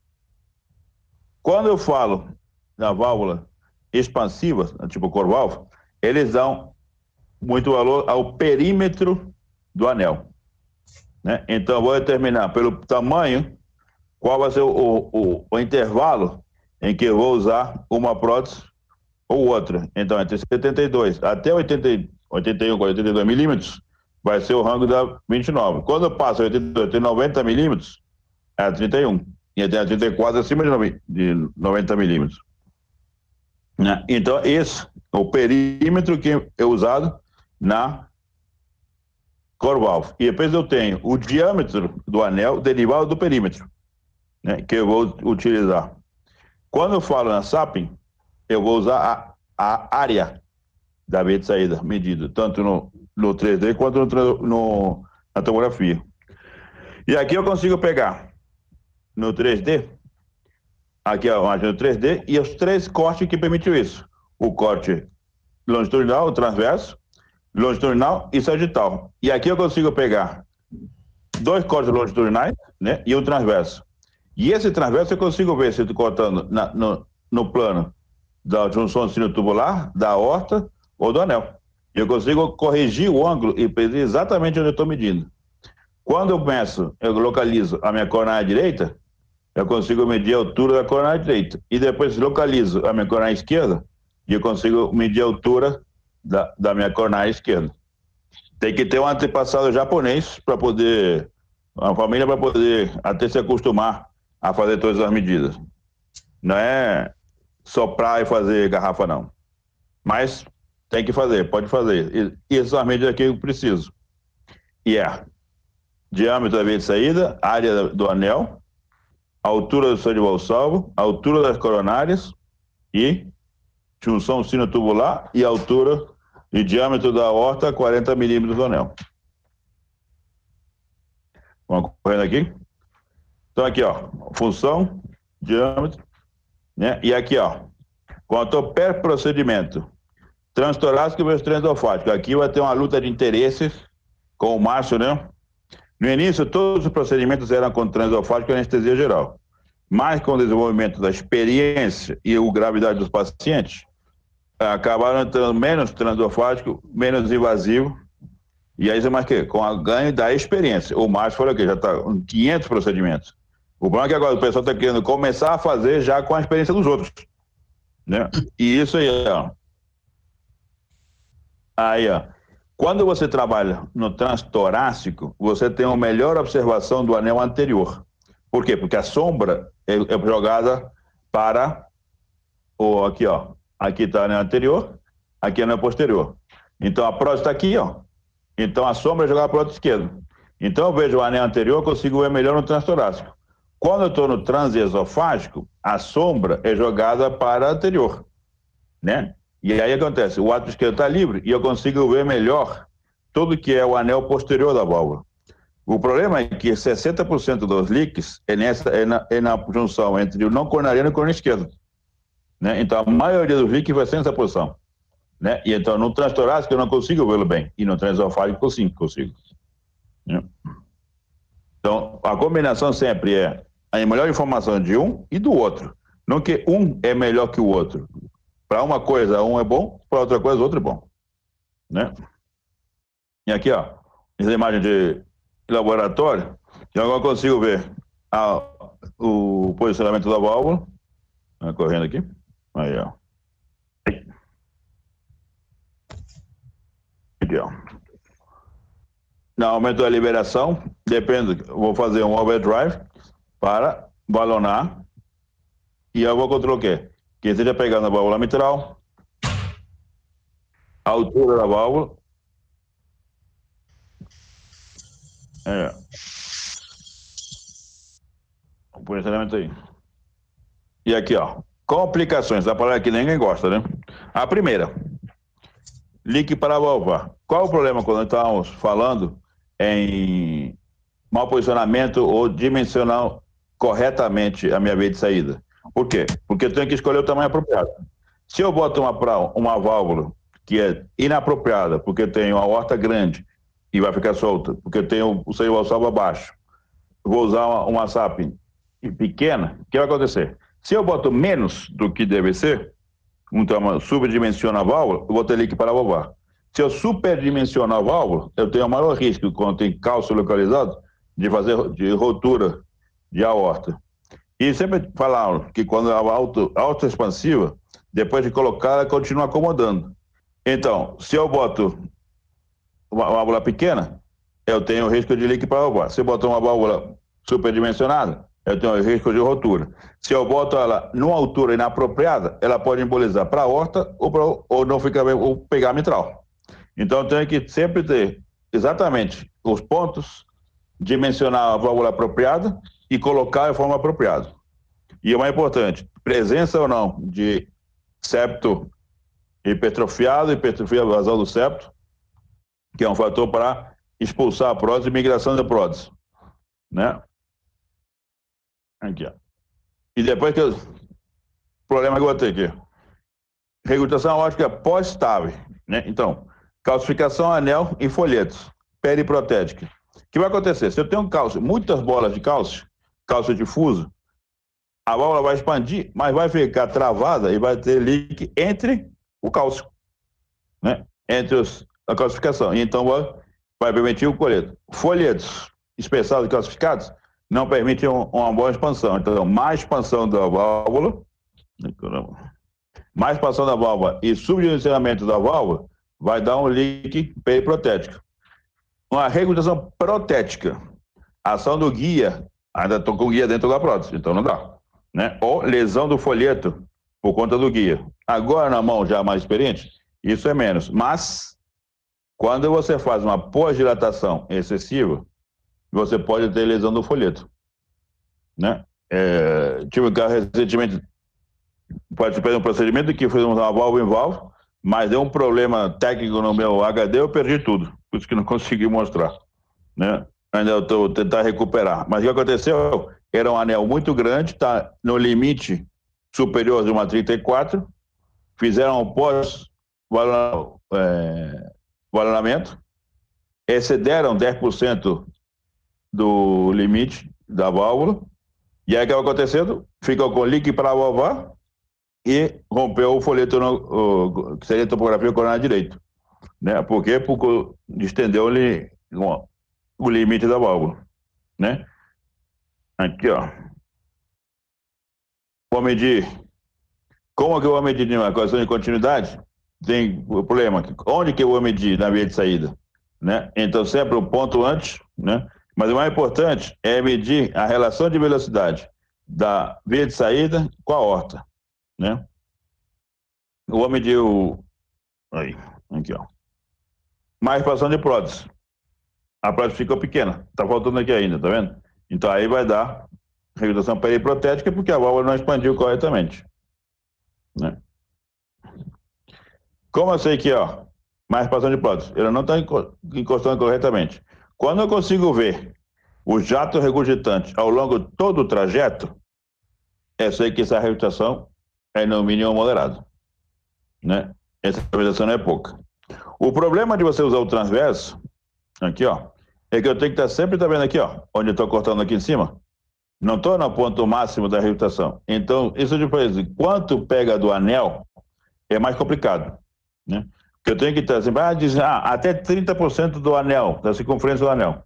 Quando eu falo na válvula expansiva, tipo Corvalvo, eles dão muito valor ao perímetro do anel. Né? Então, eu vou determinar pelo tamanho qual vai ser o, o, o intervalo em que eu vou usar uma prótese ou outra. Então, entre 72 até 80, 81, 82 milímetros, vai ser o rango da 29. Quando eu passo 82 até 90 milímetros, é a 31. E até a 34 acima de 90 milímetros. Né? Então, esse é o perímetro que é usado na Corvalve. E depois eu tenho o diâmetro do anel derivado do perímetro, né, que eu vou utilizar. Quando eu falo na SAPIN, eu vou usar a, a área da via de saída medida, tanto no, no 3D quanto no, no, na tomografia. E aqui eu consigo pegar no 3D, aqui a imagem do 3D, e os três cortes que permitiu isso. O corte longitudinal, o transverso, longitudinal e sagital. E aqui eu consigo pegar dois cortes longitudinais né, e um transverso. E esse transverso eu consigo ver se estou cortando na, no, no plano da junção sino-tubular, da horta ou do anel. Eu consigo corrigir o ângulo e pedir exatamente onde eu estou medindo. Quando eu penso, eu localizo a minha coronária direita, eu consigo medir a altura da coronária direita. E depois localizo a minha coronária esquerda e eu consigo medir a altura da, da minha coronária esquerda. Tem que ter um antepassado japonês para poder, uma família para poder até se acostumar a fazer todas as medidas. Não é soprar e fazer garrafa, não. Mas tem que fazer, pode fazer. São as medidas que eu preciso. E é diâmetro da via de saída, área do anel, altura do seu de valsalvo, altura das coronárias e junção sino-tubular e altura e diâmetro da horta 40 milímetros do anel. Vamos correndo aqui. Então aqui, ó, função, diâmetro, né? E aqui, ó, quanto ao pré-procedimento, transtorácico versus transofático. Aqui vai ter uma luta de interesses com o Márcio, né? No início, todos os procedimentos eram com transofático e anestesia geral. Mas com o desenvolvimento da experiência e a gravidade dos pacientes, acabaram entrando menos transofático, menos invasivo, e aí mais que com o ganho da experiência. O Márcio falou que já está com 500 procedimentos. O problema é que agora o pessoal está querendo começar a fazer já com a experiência dos outros. Né? E isso aí, ó. Aí, ó. Quando você trabalha no transtorácico, você tem uma melhor observação do anel anterior. Por quê? Porque a sombra é, é jogada para o aqui, ó, Aqui está o anel anterior, aqui é o anel posterior. Então a prótese está aqui, ó. Então a sombra é jogada para o lado esquerdo. Então eu vejo o anel anterior, consigo ver melhor no transtorácico. Quando eu estou no transesofágico, a sombra é jogada para a anterior, né? E aí acontece, o ato esquerdo está livre e eu consigo ver melhor tudo que é o anel posterior da válvula. O problema é que 60% dos líquidos é, nessa, é, na, é na junção entre o não coronariano e o coronariano esquerdo. Né? Então, a maioria dos líquidos vai ser nessa posição. Né? E então, no transtorácico eu não consigo vê-lo bem. E no transofágico, sim, consigo. Né? Então, a combinação sempre é a melhor informação de um e do outro. Não que um é melhor que o outro. Para uma coisa, um é bom, para outra coisa, outro é bom. Né? E aqui, ó, essa imagem de laboratório, eu agora consigo ver a, o posicionamento da válvula, né, correndo aqui. Aí, ó. Aqui, ó. No aumento da liberação, depende, vou fazer um overdrive para balonar e eu vou controlar o quê? Que esteja pegando a válvula mitral, a altura da válvula. É. O posicionamento aí. E aqui, ó. Complicações, a palavra que ninguém gosta, né? A primeira, líquido para valvar. Qual o problema quando estávamos falando em mau posicionamento ou dimensionar corretamente a minha via de saída? Por quê? Porque eu tenho que escolher o tamanho apropriado. Se eu boto uma, uma válvula que é inapropriada, porque tem uma horta grande e vai ficar solta, porque tem o seio alçado abaixo, vou usar uma, uma SAP pequena, o que vai acontecer? Se eu boto menos do que deve ser, então subdimensiona a válvula, eu vou ter líquido para ovar. Se eu superdimensionar a válvula, eu tenho o maior risco, quando tem cálcio localizado, de fazer de rotura de aorta. E sempre falaram que quando a auto, auto expansiva, depois de colocar, ela continua acomodando. Então, se eu boto uma válvula pequena, eu tenho risco de leak para ovar. Se eu boto uma válvula superdimensionada, eu tenho risco de rotura. Se eu boto ela numa altura inapropriada, ela pode embolizar para a horta ou, pra, ou não ficar ou pegar mitral. Então eu tenho que sempre ter exatamente os pontos, dimensionar a válvula apropriada e colocar de forma apropriada. E o mais importante, presença ou não de septo hipertrofiado, hipertrofia basal do septo, que é um fator para expulsar a prótese e migração da prótese, né? Aqui, ó. E depois que eu... problema que eu vou ter aqui. Regurgitação ótica pós-estável, né? Então, calcificação anel e folhetos, periprotética. O que vai acontecer? Se eu tenho cálcio, muitas bolas de cálcio, cálcio difuso, a válvula vai expandir, mas vai ficar travada e vai ter leak entre o cálcio, né? Entre os, a calcificação. E então vai, vai permitir o colheito. Folhetos espessados e calcificados não permitem um, uma boa expansão. Então, mais expansão da válvula, mais expansão da válvula e subdimensionamento da válvula vai dar um leak periprotético. Uma regulação protética, ação do guia, ainda estou com o guia dentro da prótese, então não dá. Né? Ou lesão do folheto por conta do guia. Agora, na mão já mais experiente, isso é menos. Mas, quando você faz uma pós-dilatação excessiva, você pode ter lesão do folheto. Né? É, tive um caso recentemente, participei de um procedimento que fizemos uma válvula em válvula, mas deu um problema técnico no meu HD, eu perdi tudo. Por isso que não consegui mostrar. Né? Ainda estou tentando recuperar. Mas o que aconteceu? Era um anel muito grande, está no limite superior de uma 34, fizeram um pós-valonamento, é, excederam 10% do limite da válvula. E aí o que acontecendo? Ficou com líquido para ovar e rompeu o folheto, no, o, que seria topografia coronária direito. Né? Por quê? Porque estendeu -lhe, o limite da válvula. Né? Aqui, ó. Vou medir. Como que eu vou medir uma equação de continuidade? Tem o problema. Onde que eu vou medir na via de saída? Né? Então, sempre o ponto antes, né? Mas o mais importante é medir a relação de velocidade da via de saída com a horta, né? Eu vou medir o... Aí, aqui, ó. Mais expansão de prótese. A prótese ficou pequena. Tá faltando aqui ainda, tá vendo? Então aí vai dar regulação periprotética porque a válvula não expandiu corretamente. Né? Como eu sei que, ó, mais expansão de prótese, ele não está encostando corretamente. Quando eu consigo ver o jato regurgitante ao longo de todo o trajeto, eu sei que essa reabilitação é no mínimo moderado. Né? Essa reabilitação não é pouca. O problema de você usar o transverso, aqui ó, é que eu tenho que estar sempre, tá vendo aqui ó, onde eu estou cortando aqui em cima? Não estou no ponto máximo da reabilitação. Então, isso depois, quanto pega do anel, é mais complicado. Né? que eu tenho que estar sempre, ah, diz, ah, até 30% do anel, da circunferência do anel.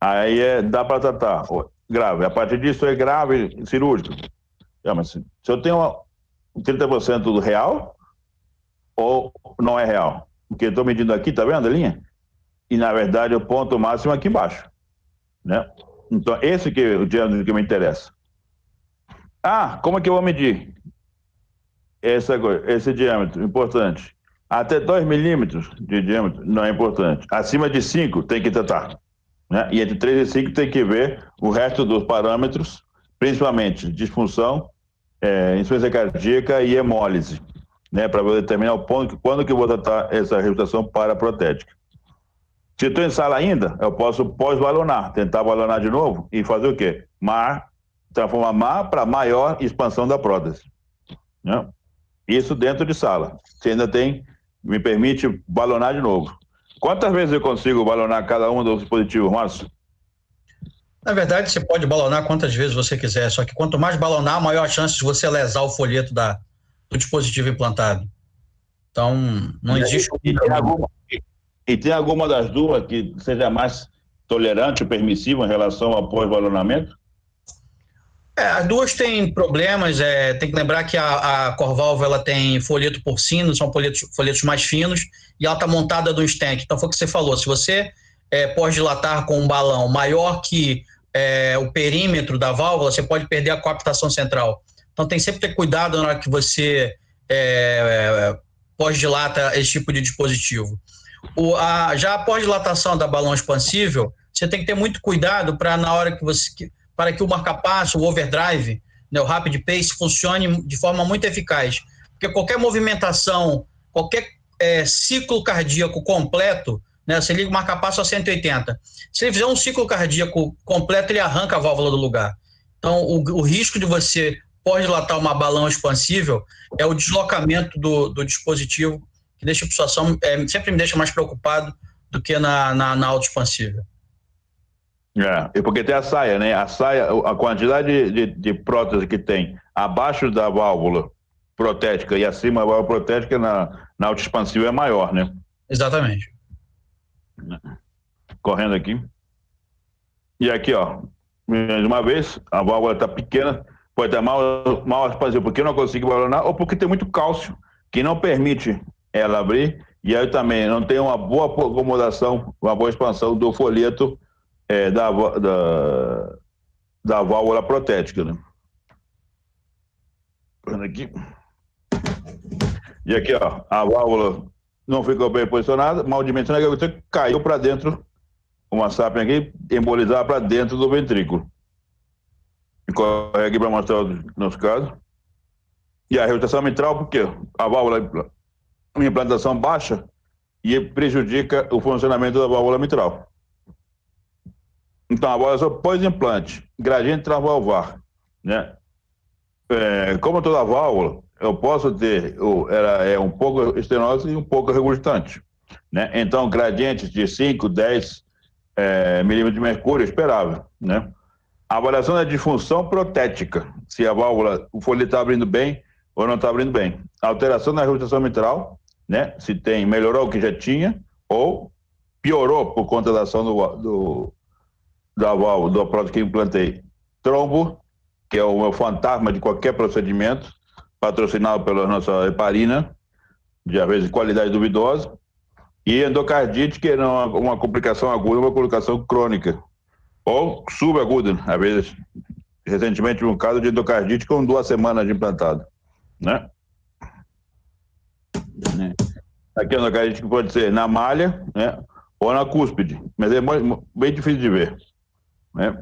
Aí é, dá para tratar, grave. A partir disso é grave cirúrgico. É, mas se, se eu tenho uma, 30% do real, ou não é real? Porque eu estou medindo aqui, tá vendo a linha? E na verdade o ponto máximo é aqui embaixo. Né? Então, esse que é o diâmetro que me interessa. Ah, como é que eu vou medir? Essa, esse diâmetro, importante. Até 2 milímetros de diâmetro não é importante. Acima de 5 tem que tratar. Né? E entre 3 e 5 tem que ver o resto dos parâmetros, principalmente disfunção, é, insuficiência cardíaca e hemólise, né? para determinar o ponto, quando que eu vou tratar essa reabilitação paraprotética. Se estou em sala ainda, eu posso pós-balonar, tentar balonar de novo e fazer o quê? Mar, transformar mar para maior expansão da prótese. Né? Isso dentro de sala. Você ainda tem me permite balonar de novo. Quantas vezes eu consigo balonar cada um dos dispositivos, Márcio? Na verdade, você pode balonar quantas vezes você quiser, só que quanto mais balonar, maior a chance de você lesar o folheto da, do dispositivo implantado. Então, não existe. E, tem alguma, e tem alguma das duas que seja mais tolerante ou permissiva em relação ao pós-balonamento? É, as duas têm problemas. É, tem que lembrar que a, a Corvalvo ela tem folheto porcino, são folhetos, folhetos mais finos, e ela está montada no stank. Então, foi o que você falou. Se você é, pós-dilatar com um balão maior que é, o perímetro da válvula, você pode perder a coaptação central. Então tem sempre que ter cuidado na hora que você é, pós-dilata esse tipo de dispositivo. O, a, já a pós-dilatação da balão expansível, você tem que ter muito cuidado para na hora que você para que o marca-passo, o overdrive, né, o rapid pace funcione de forma muito eficaz, porque qualquer movimentação, qualquer é, ciclo cardíaco completo né? Você liga o marca-passo a 180. Se ele fizer um ciclo cardíaco completo, ele arranca a válvula do lugar. Então, o, o risco de você pode dilatar uma balão expansível é o deslocamento do, do dispositivo, que deixa a situação, é, sempre me deixa mais preocupado do que na, na, na autoexpansível. É, e porque tem a saia, né? A saia, a quantidade de, de, de prótese que tem abaixo da válvula protética e acima da válvula protética na, na autoexpansível é maior, né? Exatamente. Correndo aqui. E aqui, ó, mais uma vez, a válvula está pequena, pode estar mal, mal expansiva porque não consigo balonar ou porque tem muito cálcio que não permite ela abrir e aí também não tem uma boa acomodação, uma boa expansão do folheto é, da, da, da válvula protética. Né? Aqui. E aqui, ó, a válvula não ficou bem posicionada, mal dimensionada, caiu para dentro, uma sapia aqui, embolizada para dentro do ventrículo. Corre aqui para mostrar o nosso caso. E a reutação mitral, porque a válvula, a implantação baixa, e prejudica o funcionamento da válvula mitral. Então, a válvula só pós-implante, gradiente transvalvar, né? É, como toda válvula, eu posso ter, ela é um pouco estenosa e um pouco regurgitante. Né? Então, gradientes de 5, 10 é, milímetros de mercúrio é esperável. Né? A avaliação da disfunção protética, se a válvula, o folheto está abrindo bem ou não está abrindo bem. Alteração da regurgitação mitral, né? se tem, melhorou o que já tinha ou piorou por conta da ação do, do da válvula, do prótese que implantei. Trombo, que é o meu fantasma de qualquer procedimento, patrocinado pela nossa heparina, de às vezes qualidade duvidosa, e endocardite, que é uma, uma complicação aguda, uma complicação crônica, ou subaguda, às vezes. Recentemente, um caso de endocardite com duas semanas de implantado, né? Né? Aqui a endocardite que pode ser na malha, né? Ou na cúspide, mas é bem difícil de ver, né?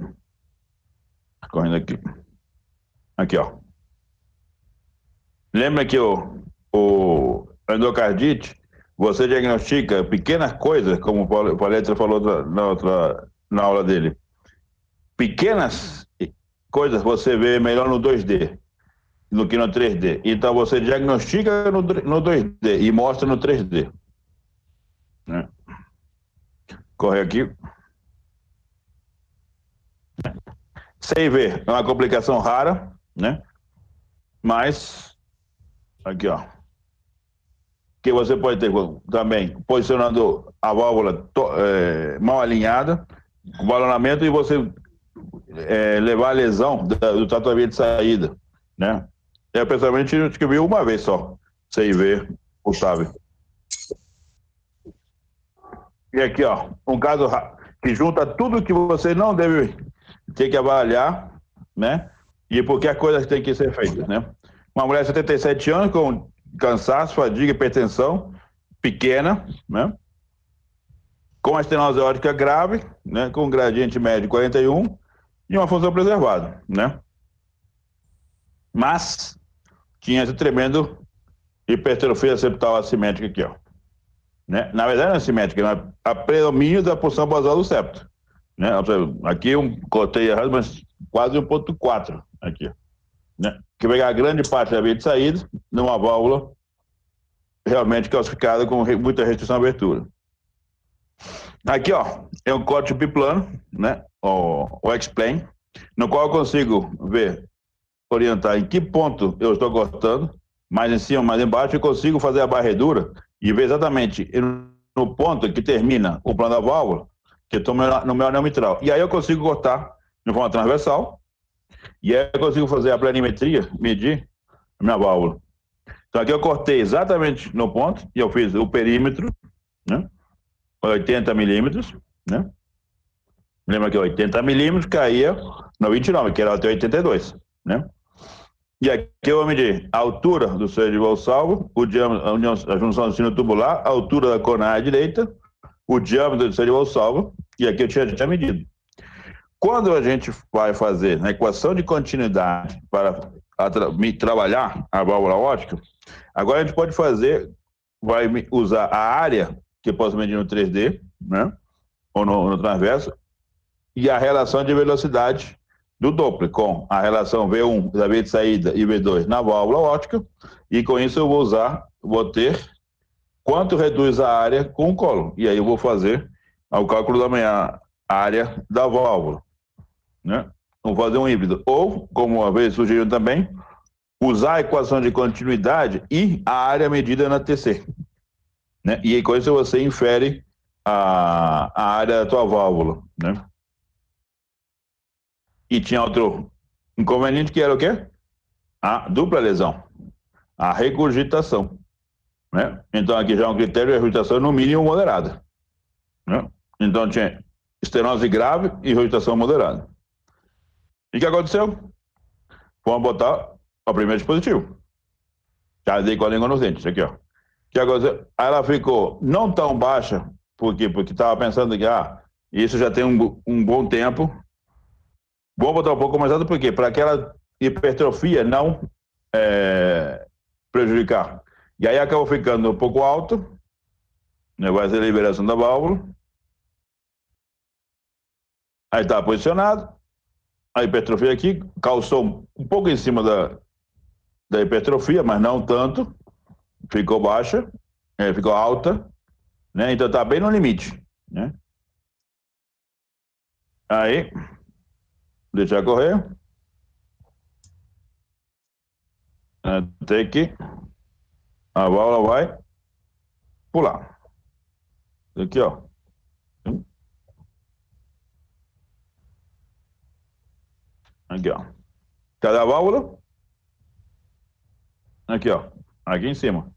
Correndo aqui. Aqui, ó. Lembra que o, o endocardite, você diagnostica pequenas coisas, como o Palestra falou na, outra, na aula dele. Pequenas coisas você vê melhor no 2D do que no 3D. Então você diagnostica no, no 2D e mostra no 3D. Né? Corre aqui. ver, é uma complicação rara, né? Mas Aqui, ó. Que você pode ter também posicionando a válvula é, mal alinhada, com balonamento, e você é, levar a lesão do tratamento de saída, né? Eu, pessoalmente, acho que vi uma vez só, sem ver o chave. E aqui, ó, um caso que junta tudo que você não deve ter que avaliar, né? E porque a coisa tem que ser feita, né? Uma mulher de 77 anos com cansaço, fadiga, hipertensão, pequena, né? Com estenose aórtica grave, né? Com gradiente médio 41 e uma função preservada, né? Mas tinha esse tremendo hipertrofia septal assimétrica aqui, ó. Né? Na verdade não é assimétrica, é a predomínio da porção basal do septo. Né? Aqui um cotei errado, mas quase 1.4 aqui, né? que pegar grande parte da via de saída numa válvula realmente calcificada com muita restrição à abertura. Aqui, ó, é um corte biplano, né? O, o X-Plane, no qual eu consigo ver, orientar em que ponto eu estou cortando, mais em cima, mais embaixo, e consigo fazer a barredura e ver exatamente no ponto que termina o plano da válvula, que estou no meu anel mitral. E aí eu consigo cortar de forma transversal, e aí eu consigo fazer a planimetria, medir a minha válvula. Então aqui eu cortei exatamente no ponto, e eu fiz o perímetro, né? 80 milímetros, né? Lembra que 80 milímetros caía no 29, que era até 82, né? E aqui eu vou medir a altura do de valsalvo, o diâmetro, a, união, a junção do sino tubular, a altura da coronária direita, o diâmetro do de valsalvo, e aqui eu tinha, tinha medido. Quando a gente vai fazer na equação de continuidade para tra trabalhar a válvula ótica, agora a gente pode fazer, vai usar a área que eu posso medir no 3D, né? ou no, no transverso, e a relação de velocidade do Doppler, com a relação V1 da via de saída e V2 na válvula ótica, e com isso eu vou usar, vou ter quanto reduz a área com o colo. E aí eu vou fazer o cálculo da minha área da válvula. Né? Vou fazer um híbrido. Ou, como uma vez sugeriram também, usar a equação de continuidade e a área medida na TC. Né? E aí com isso você infere a, a área da tua válvula. Né? E tinha outro inconveniente que era o quê? A dupla lesão, a regurgitação. Né? Então aqui já é um critério de regurgitação no mínimo moderada. Né? Então tinha estenose grave e regurgitação moderada. E o que aconteceu? Vamos botar o primeiro dispositivo. Já dei com a língua nos dentes, aqui ó que agora ela ficou não tão baixa, por quê? Porque estava pensando que ah, isso já tem um, um bom tempo. Vou botar um pouco mais alto, por quê? Para aquela hipertrofia não é, prejudicar. E aí acabou ficando um pouco alto, né, vai ser a liberação da válvula. Aí está posicionado. A hipertrofia aqui calçou um pouco em cima da, da hipertrofia, mas não tanto ficou baixa, é, ficou alta, né? Então tá bem no limite, né? Aí, deixar correr. Até que a válvula vai pular. Aqui, ó. Aqui, ó. Cadê a válvula? Aqui, ó. Aqui em cima.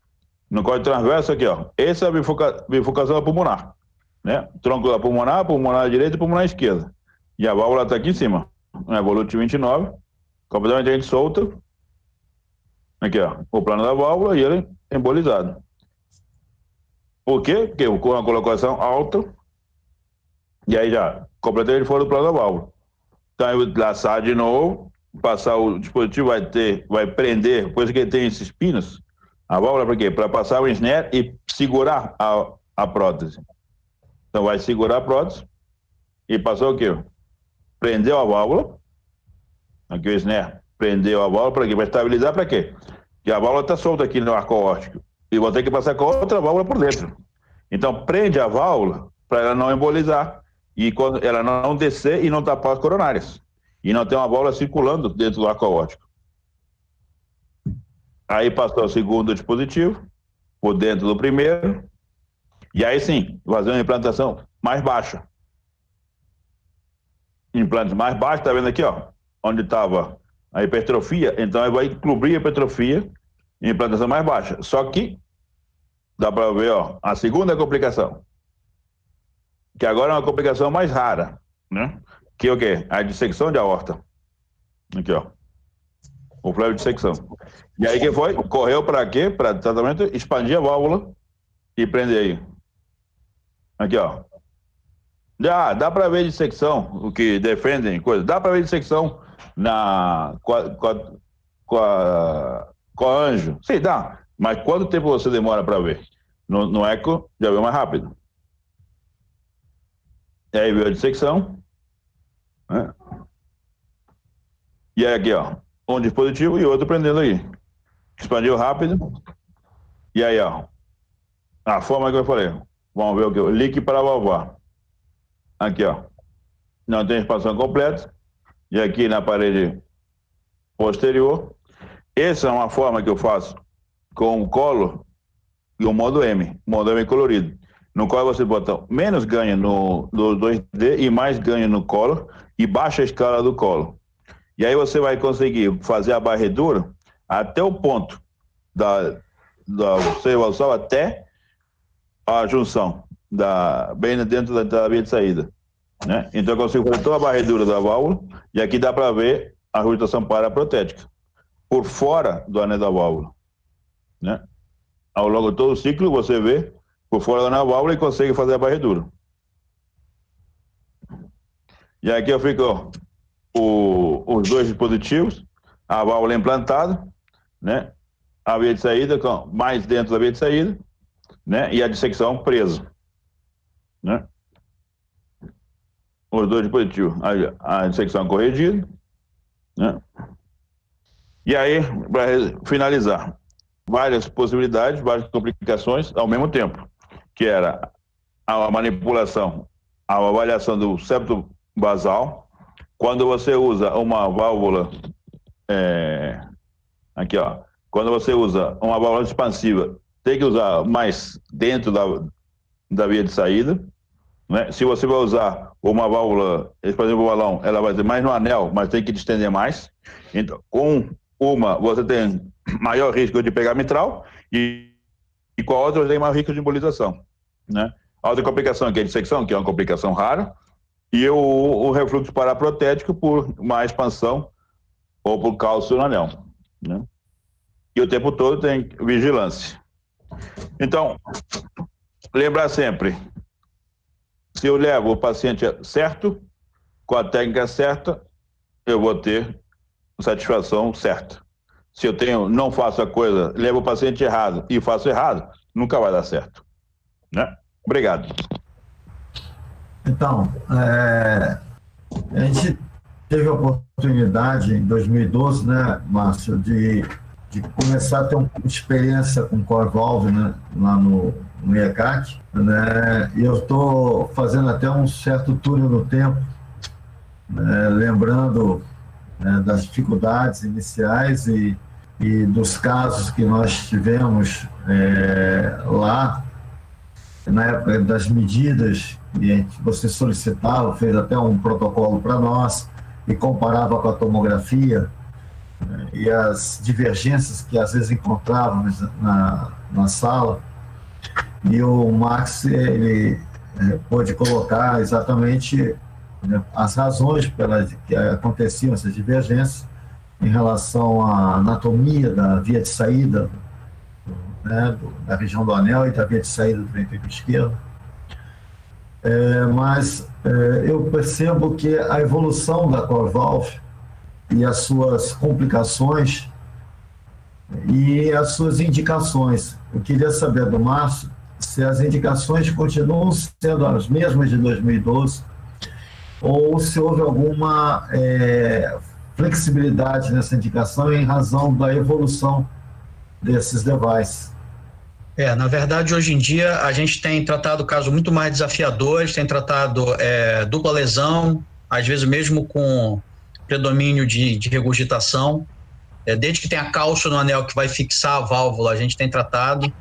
No corte transverso aqui, ó. Essa é a bifurca, bifurcação pulmonar. Né? Tronco da pulmonar, pulmonar direita e pulmonar esquerda. E a válvula está aqui em cima. Né? Volute 29. Completamente solta. Aqui, ó. O plano da válvula e ele embolizado. Por quê? Porque com a colocação alta. E aí já completamente fora do plano da válvula. Então, eu laçar de novo, passar o dispositivo vai ter, vai prender, coisa que tem esses pinos, a válvula para quê? Para passar o snare e segurar a, a prótese. Então vai segurar a prótese e passou o quê? Prendeu a válvula. Aqui o snare prendeu a válvula para quê? Para estabilizar para quê? Porque a válvula está solta aqui no arco óptico. E vou ter que passar com outra válvula por dentro. Então prende a válvula para ela não embolizar e quando ela não descer e não tapar as coronárias. E não ter uma válvula circulando dentro do arco óptico. Aí passou o segundo dispositivo, por dentro do primeiro, e aí sim, fazer uma implantação mais baixa. Implantes mais baixos, tá vendo aqui, ó, onde estava a hipertrofia, então aí vai cobrir a hipertrofia em implantação mais baixa. Só que dá para ver, ó, a segunda complicação, que agora é uma complicação mais rara, né? Que é o quê? A dissecção de aorta. Aqui, ó. O flávio de dissecção. E aí que foi? Correu para quê? Para tratamento, expandir a válvula e prender aí. Aqui, ó. Já dá para ver dissecção, o que defendem coisa. Dá para ver dissecção na com a, com a, com a, com a anjo. Sim, dá. Mas quanto tempo você demora para ver? No, no eco já vê mais rápido. E aí veio a dissecção. Né? E aí aqui, ó, um dispositivo e outro prendendo aí expandiu rápido. E aí, ó, a forma que eu falei. Vamos ver o que? Líquido para valvar. Aqui, ó. Não tem expansão completa. E aqui na parede posterior. Essa é uma forma que eu faço com o colo e o modo M, modo M colorido, no qual você bota menos ganho no, no 2D e mais ganho no colo e baixa a escala do colo. E aí você vai conseguir fazer a barredura até o ponto da, da observação até a junção, da, bem dentro da, da via de saída. Né? Então eu consigo fazer toda a barredura da válvula e aqui dá para ver a rotação paraprotética por fora do anel da válvula. Né? Ao longo de todo o ciclo você vê por fora do anel da válvula e consegue fazer a barredura. E aqui eu fico o, os dois dispositivos, a válvula implantada, né? a via de saída, mais dentro da via de saída, né? e a dissecção presa. Né? Os dois dispositivos, a, a corrigida, né? E aí, para finalizar, várias possibilidades, várias complicações ao mesmo tempo, que era a manipulação, a avaliação do septo basal, quando você usa uma válvula, é, aqui ó, quando você usa uma válvula expansiva, tem que usar mais dentro da, da via de saída. Né? Se você vai usar uma válvula expansiva do balão, ela vai ter mais no anel, mas tem que estender mais. Então, com uma, você tem maior risco de pegar mitral e, e com a outra, tem maior risco de embolização. Né? A outra complicação é a dissecção, que é uma complicação rara, e o, o refluxo paraprotético por má expansão ou por cálcio no anel. Né? E o tempo todo tem vigilância. Então, lembrar sempre, se eu levo o paciente certo, com a técnica certa, eu vou ter satisfação certa. Se eu tenho, não faço a coisa, levo o paciente errado e faço errado, nunca vai dar certo. Né? Obrigado. Então, é, a gente teve a oportunidade em 2012, né, Márcio, de, de começar a ter uma experiência com Core Valve, né, lá no, no IECAC, né, e eu estou fazendo até um certo túnel no tempo, né, lembrando né, das dificuldades iniciais e, e dos casos que nós tivemos é, lá, na época das medidas e você solicitava, fez até um protocolo para nós e comparava com a tomografia né, e as divergências que às vezes encontrávamos na, na sala. E o Max, ele é, pôde colocar exatamente né, as razões pelas que aconteciam essas divergências em relação à anatomia da via de saída né, da região do anel e da via de saída do ventrículo esquerdo. É, mas é, eu percebo que a evolução da Corvalve e as suas complicações e as suas indicações. Eu queria saber do Márcio se as indicações continuam sendo as mesmas de 2012 ou se houve alguma é, flexibilidade nessa indicação em razão da evolução desses devices. É, na verdade, hoje em dia a gente tem tratado casos muito mais desafiadores, tem tratado é, dupla lesão, às vezes mesmo com predomínio de, de regurgitação. É, desde que tem a cálcio no anel que vai fixar a válvula, a gente tem tratado.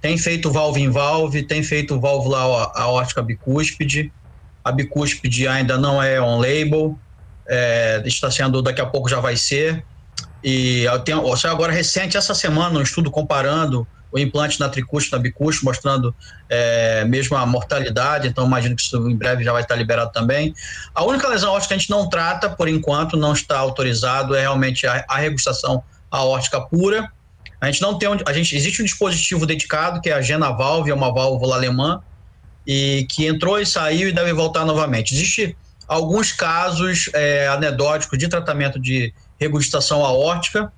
Tem feito valve em valve, tem feito válvula aórtica bicúspide. A bicúspide ainda não é on-label, é, está sendo, daqui a pouco já vai ser. E eu tenho, agora recente, essa semana, um estudo comparando o implante na tricúspide, na bicúspide, mostrando é, mesmo a mortalidade, então imagino que isso em breve já vai estar liberado também. A única lesão aórtica que a gente não trata, por enquanto, não está autorizado, é realmente a, a regustação aórtica pura. A gente não tem a gente existe um dispositivo dedicado que é a Gena Valve, é uma válvula alemã e que entrou e saiu e deve voltar novamente. Existe alguns casos é, anedóticos de tratamento de regurgitação aórtica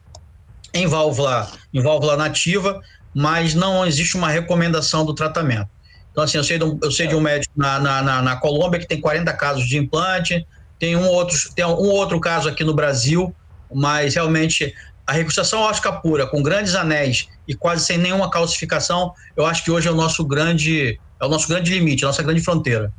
em válvula, em válvula nativa, mas não existe uma recomendação do tratamento. Então, assim, eu sei de um, eu sei de um médico na, na, na, na Colômbia que tem 40 casos de implante, tem um outro, tem um outro caso aqui no Brasil, mas realmente a recusação ótica pura, com grandes anéis e quase sem nenhuma calcificação, eu acho que hoje é o nosso grande, é o nosso grande limite, a nossa grande fronteira.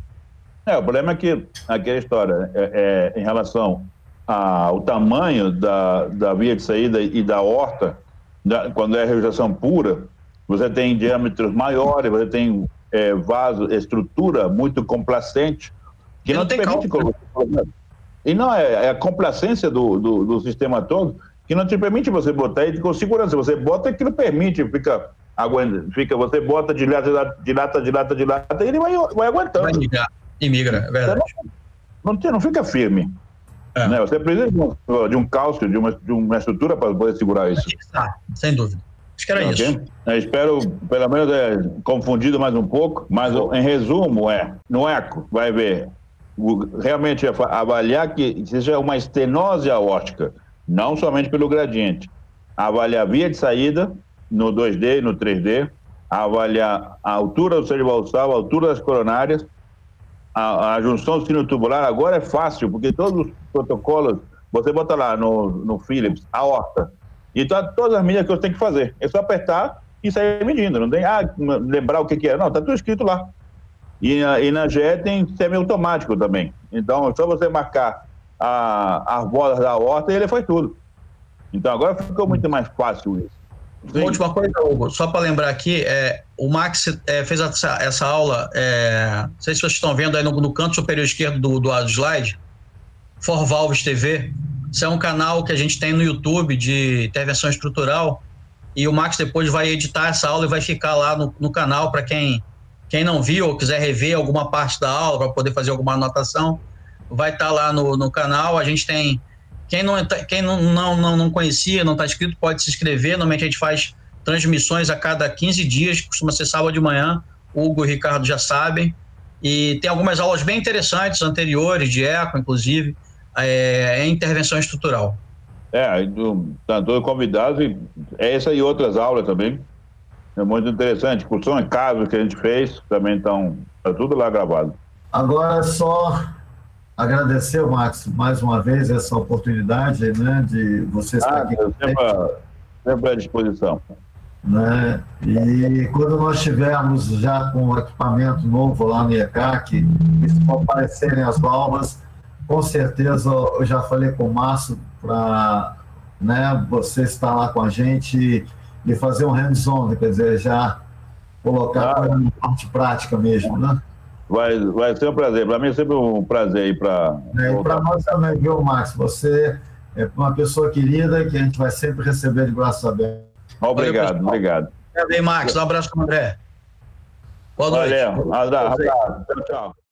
É, o problema é que aquela história é, é, em relação ao tamanho da, da via de saída e da horta, da, quando é regeneração pura, você tem diâmetros maiores, você tem é, vaso, estrutura muito complacente, que não, não tem permite colocar. E não, é, é a complacência do, do, do, sistema todo que não te permite você botar e com segurança. Você bota aquilo permite, fica, aguenta, fica você bota de lata, de lata, de lata, de lata, e ele vai, vai aguentando. Vai migrar, e migra, é verdade. Não, não, não fica firme. É. Né? Você precisa de um, de um cálcio, de uma, de uma estrutura para poder segurar isso. Ah, sem dúvida. Acho que era okay? isso. Eu espero, pelo menos, é, confundido mais um pouco, mas em resumo, é, no eco, vai ver, realmente avaliar que seja uma estenose aórtica, não somente pelo gradiente. Avaliar a via de saída no 2D e no 3D, avaliar a altura do sênio valsal, a altura das coronárias, a, a junção sino-tubular agora é fácil, porque todos os protocolos, você bota lá no, no Philips, a horta, e tá todas as medidas que você tem que fazer. É só apertar e sair medindo. Não tem, ah, lembrar o que, que é. Não, tá tudo escrito lá. E, e na GE tem semi-automático também. Então, é só você marcar a, as bolas da horta e ele foi tudo. Então, agora ficou muito mais fácil isso. Última coisa, Hugo, só para lembrar aqui, é, o Max é, fez essa, essa aula, é, não sei se vocês estão vendo aí no, no canto superior esquerdo do, do slide, For Valves TV. Isso é um canal que a gente tem no YouTube de intervenção estrutural e o Max depois vai editar essa aula e vai ficar lá no, no canal para quem, quem não viu ou quiser rever alguma parte da aula para poder fazer alguma anotação, vai estar tá lá no, no canal. A gente tem quem não, tá, quem não, não, não, não conhecia, não está inscrito, pode se inscrever. Normalmente a gente faz transmissões a cada 15 dias, costuma ser sábado de manhã. O Hugo e o Ricardo já sabem. E tem algumas aulas bem interessantes, anteriores, de eco, inclusive, é, em intervenção estrutural. É, estão todos convidados, e essa e outras aulas também. É muito interessante. Cursões, casos que a gente fez, também estão tá tudo lá gravado. Agora, só agradecer, Max, mais uma vez essa oportunidade né, de você estar ah, aqui. Sempre, sempre à disposição. Né? E quando nós estivermos já com o equipamento novo lá no IECAC, se aparecerem as válvulas, com certeza eu já falei com o Márcio para né, você estar lá com a gente e fazer um hands-on, quer dizer, já colocar ah. parte prática mesmo, né? Vai, vai ser um prazer. Para mim é sempre um prazer ir para. É, para nós também, viu, Max? Você é uma pessoa querida que a gente vai sempre receber de braços abertos. Obrigado, Valeu, obrigado. Obrigado, Max. Um abraço para o André. Boa noite. Valeu. Um abraço. Tchau, tchau.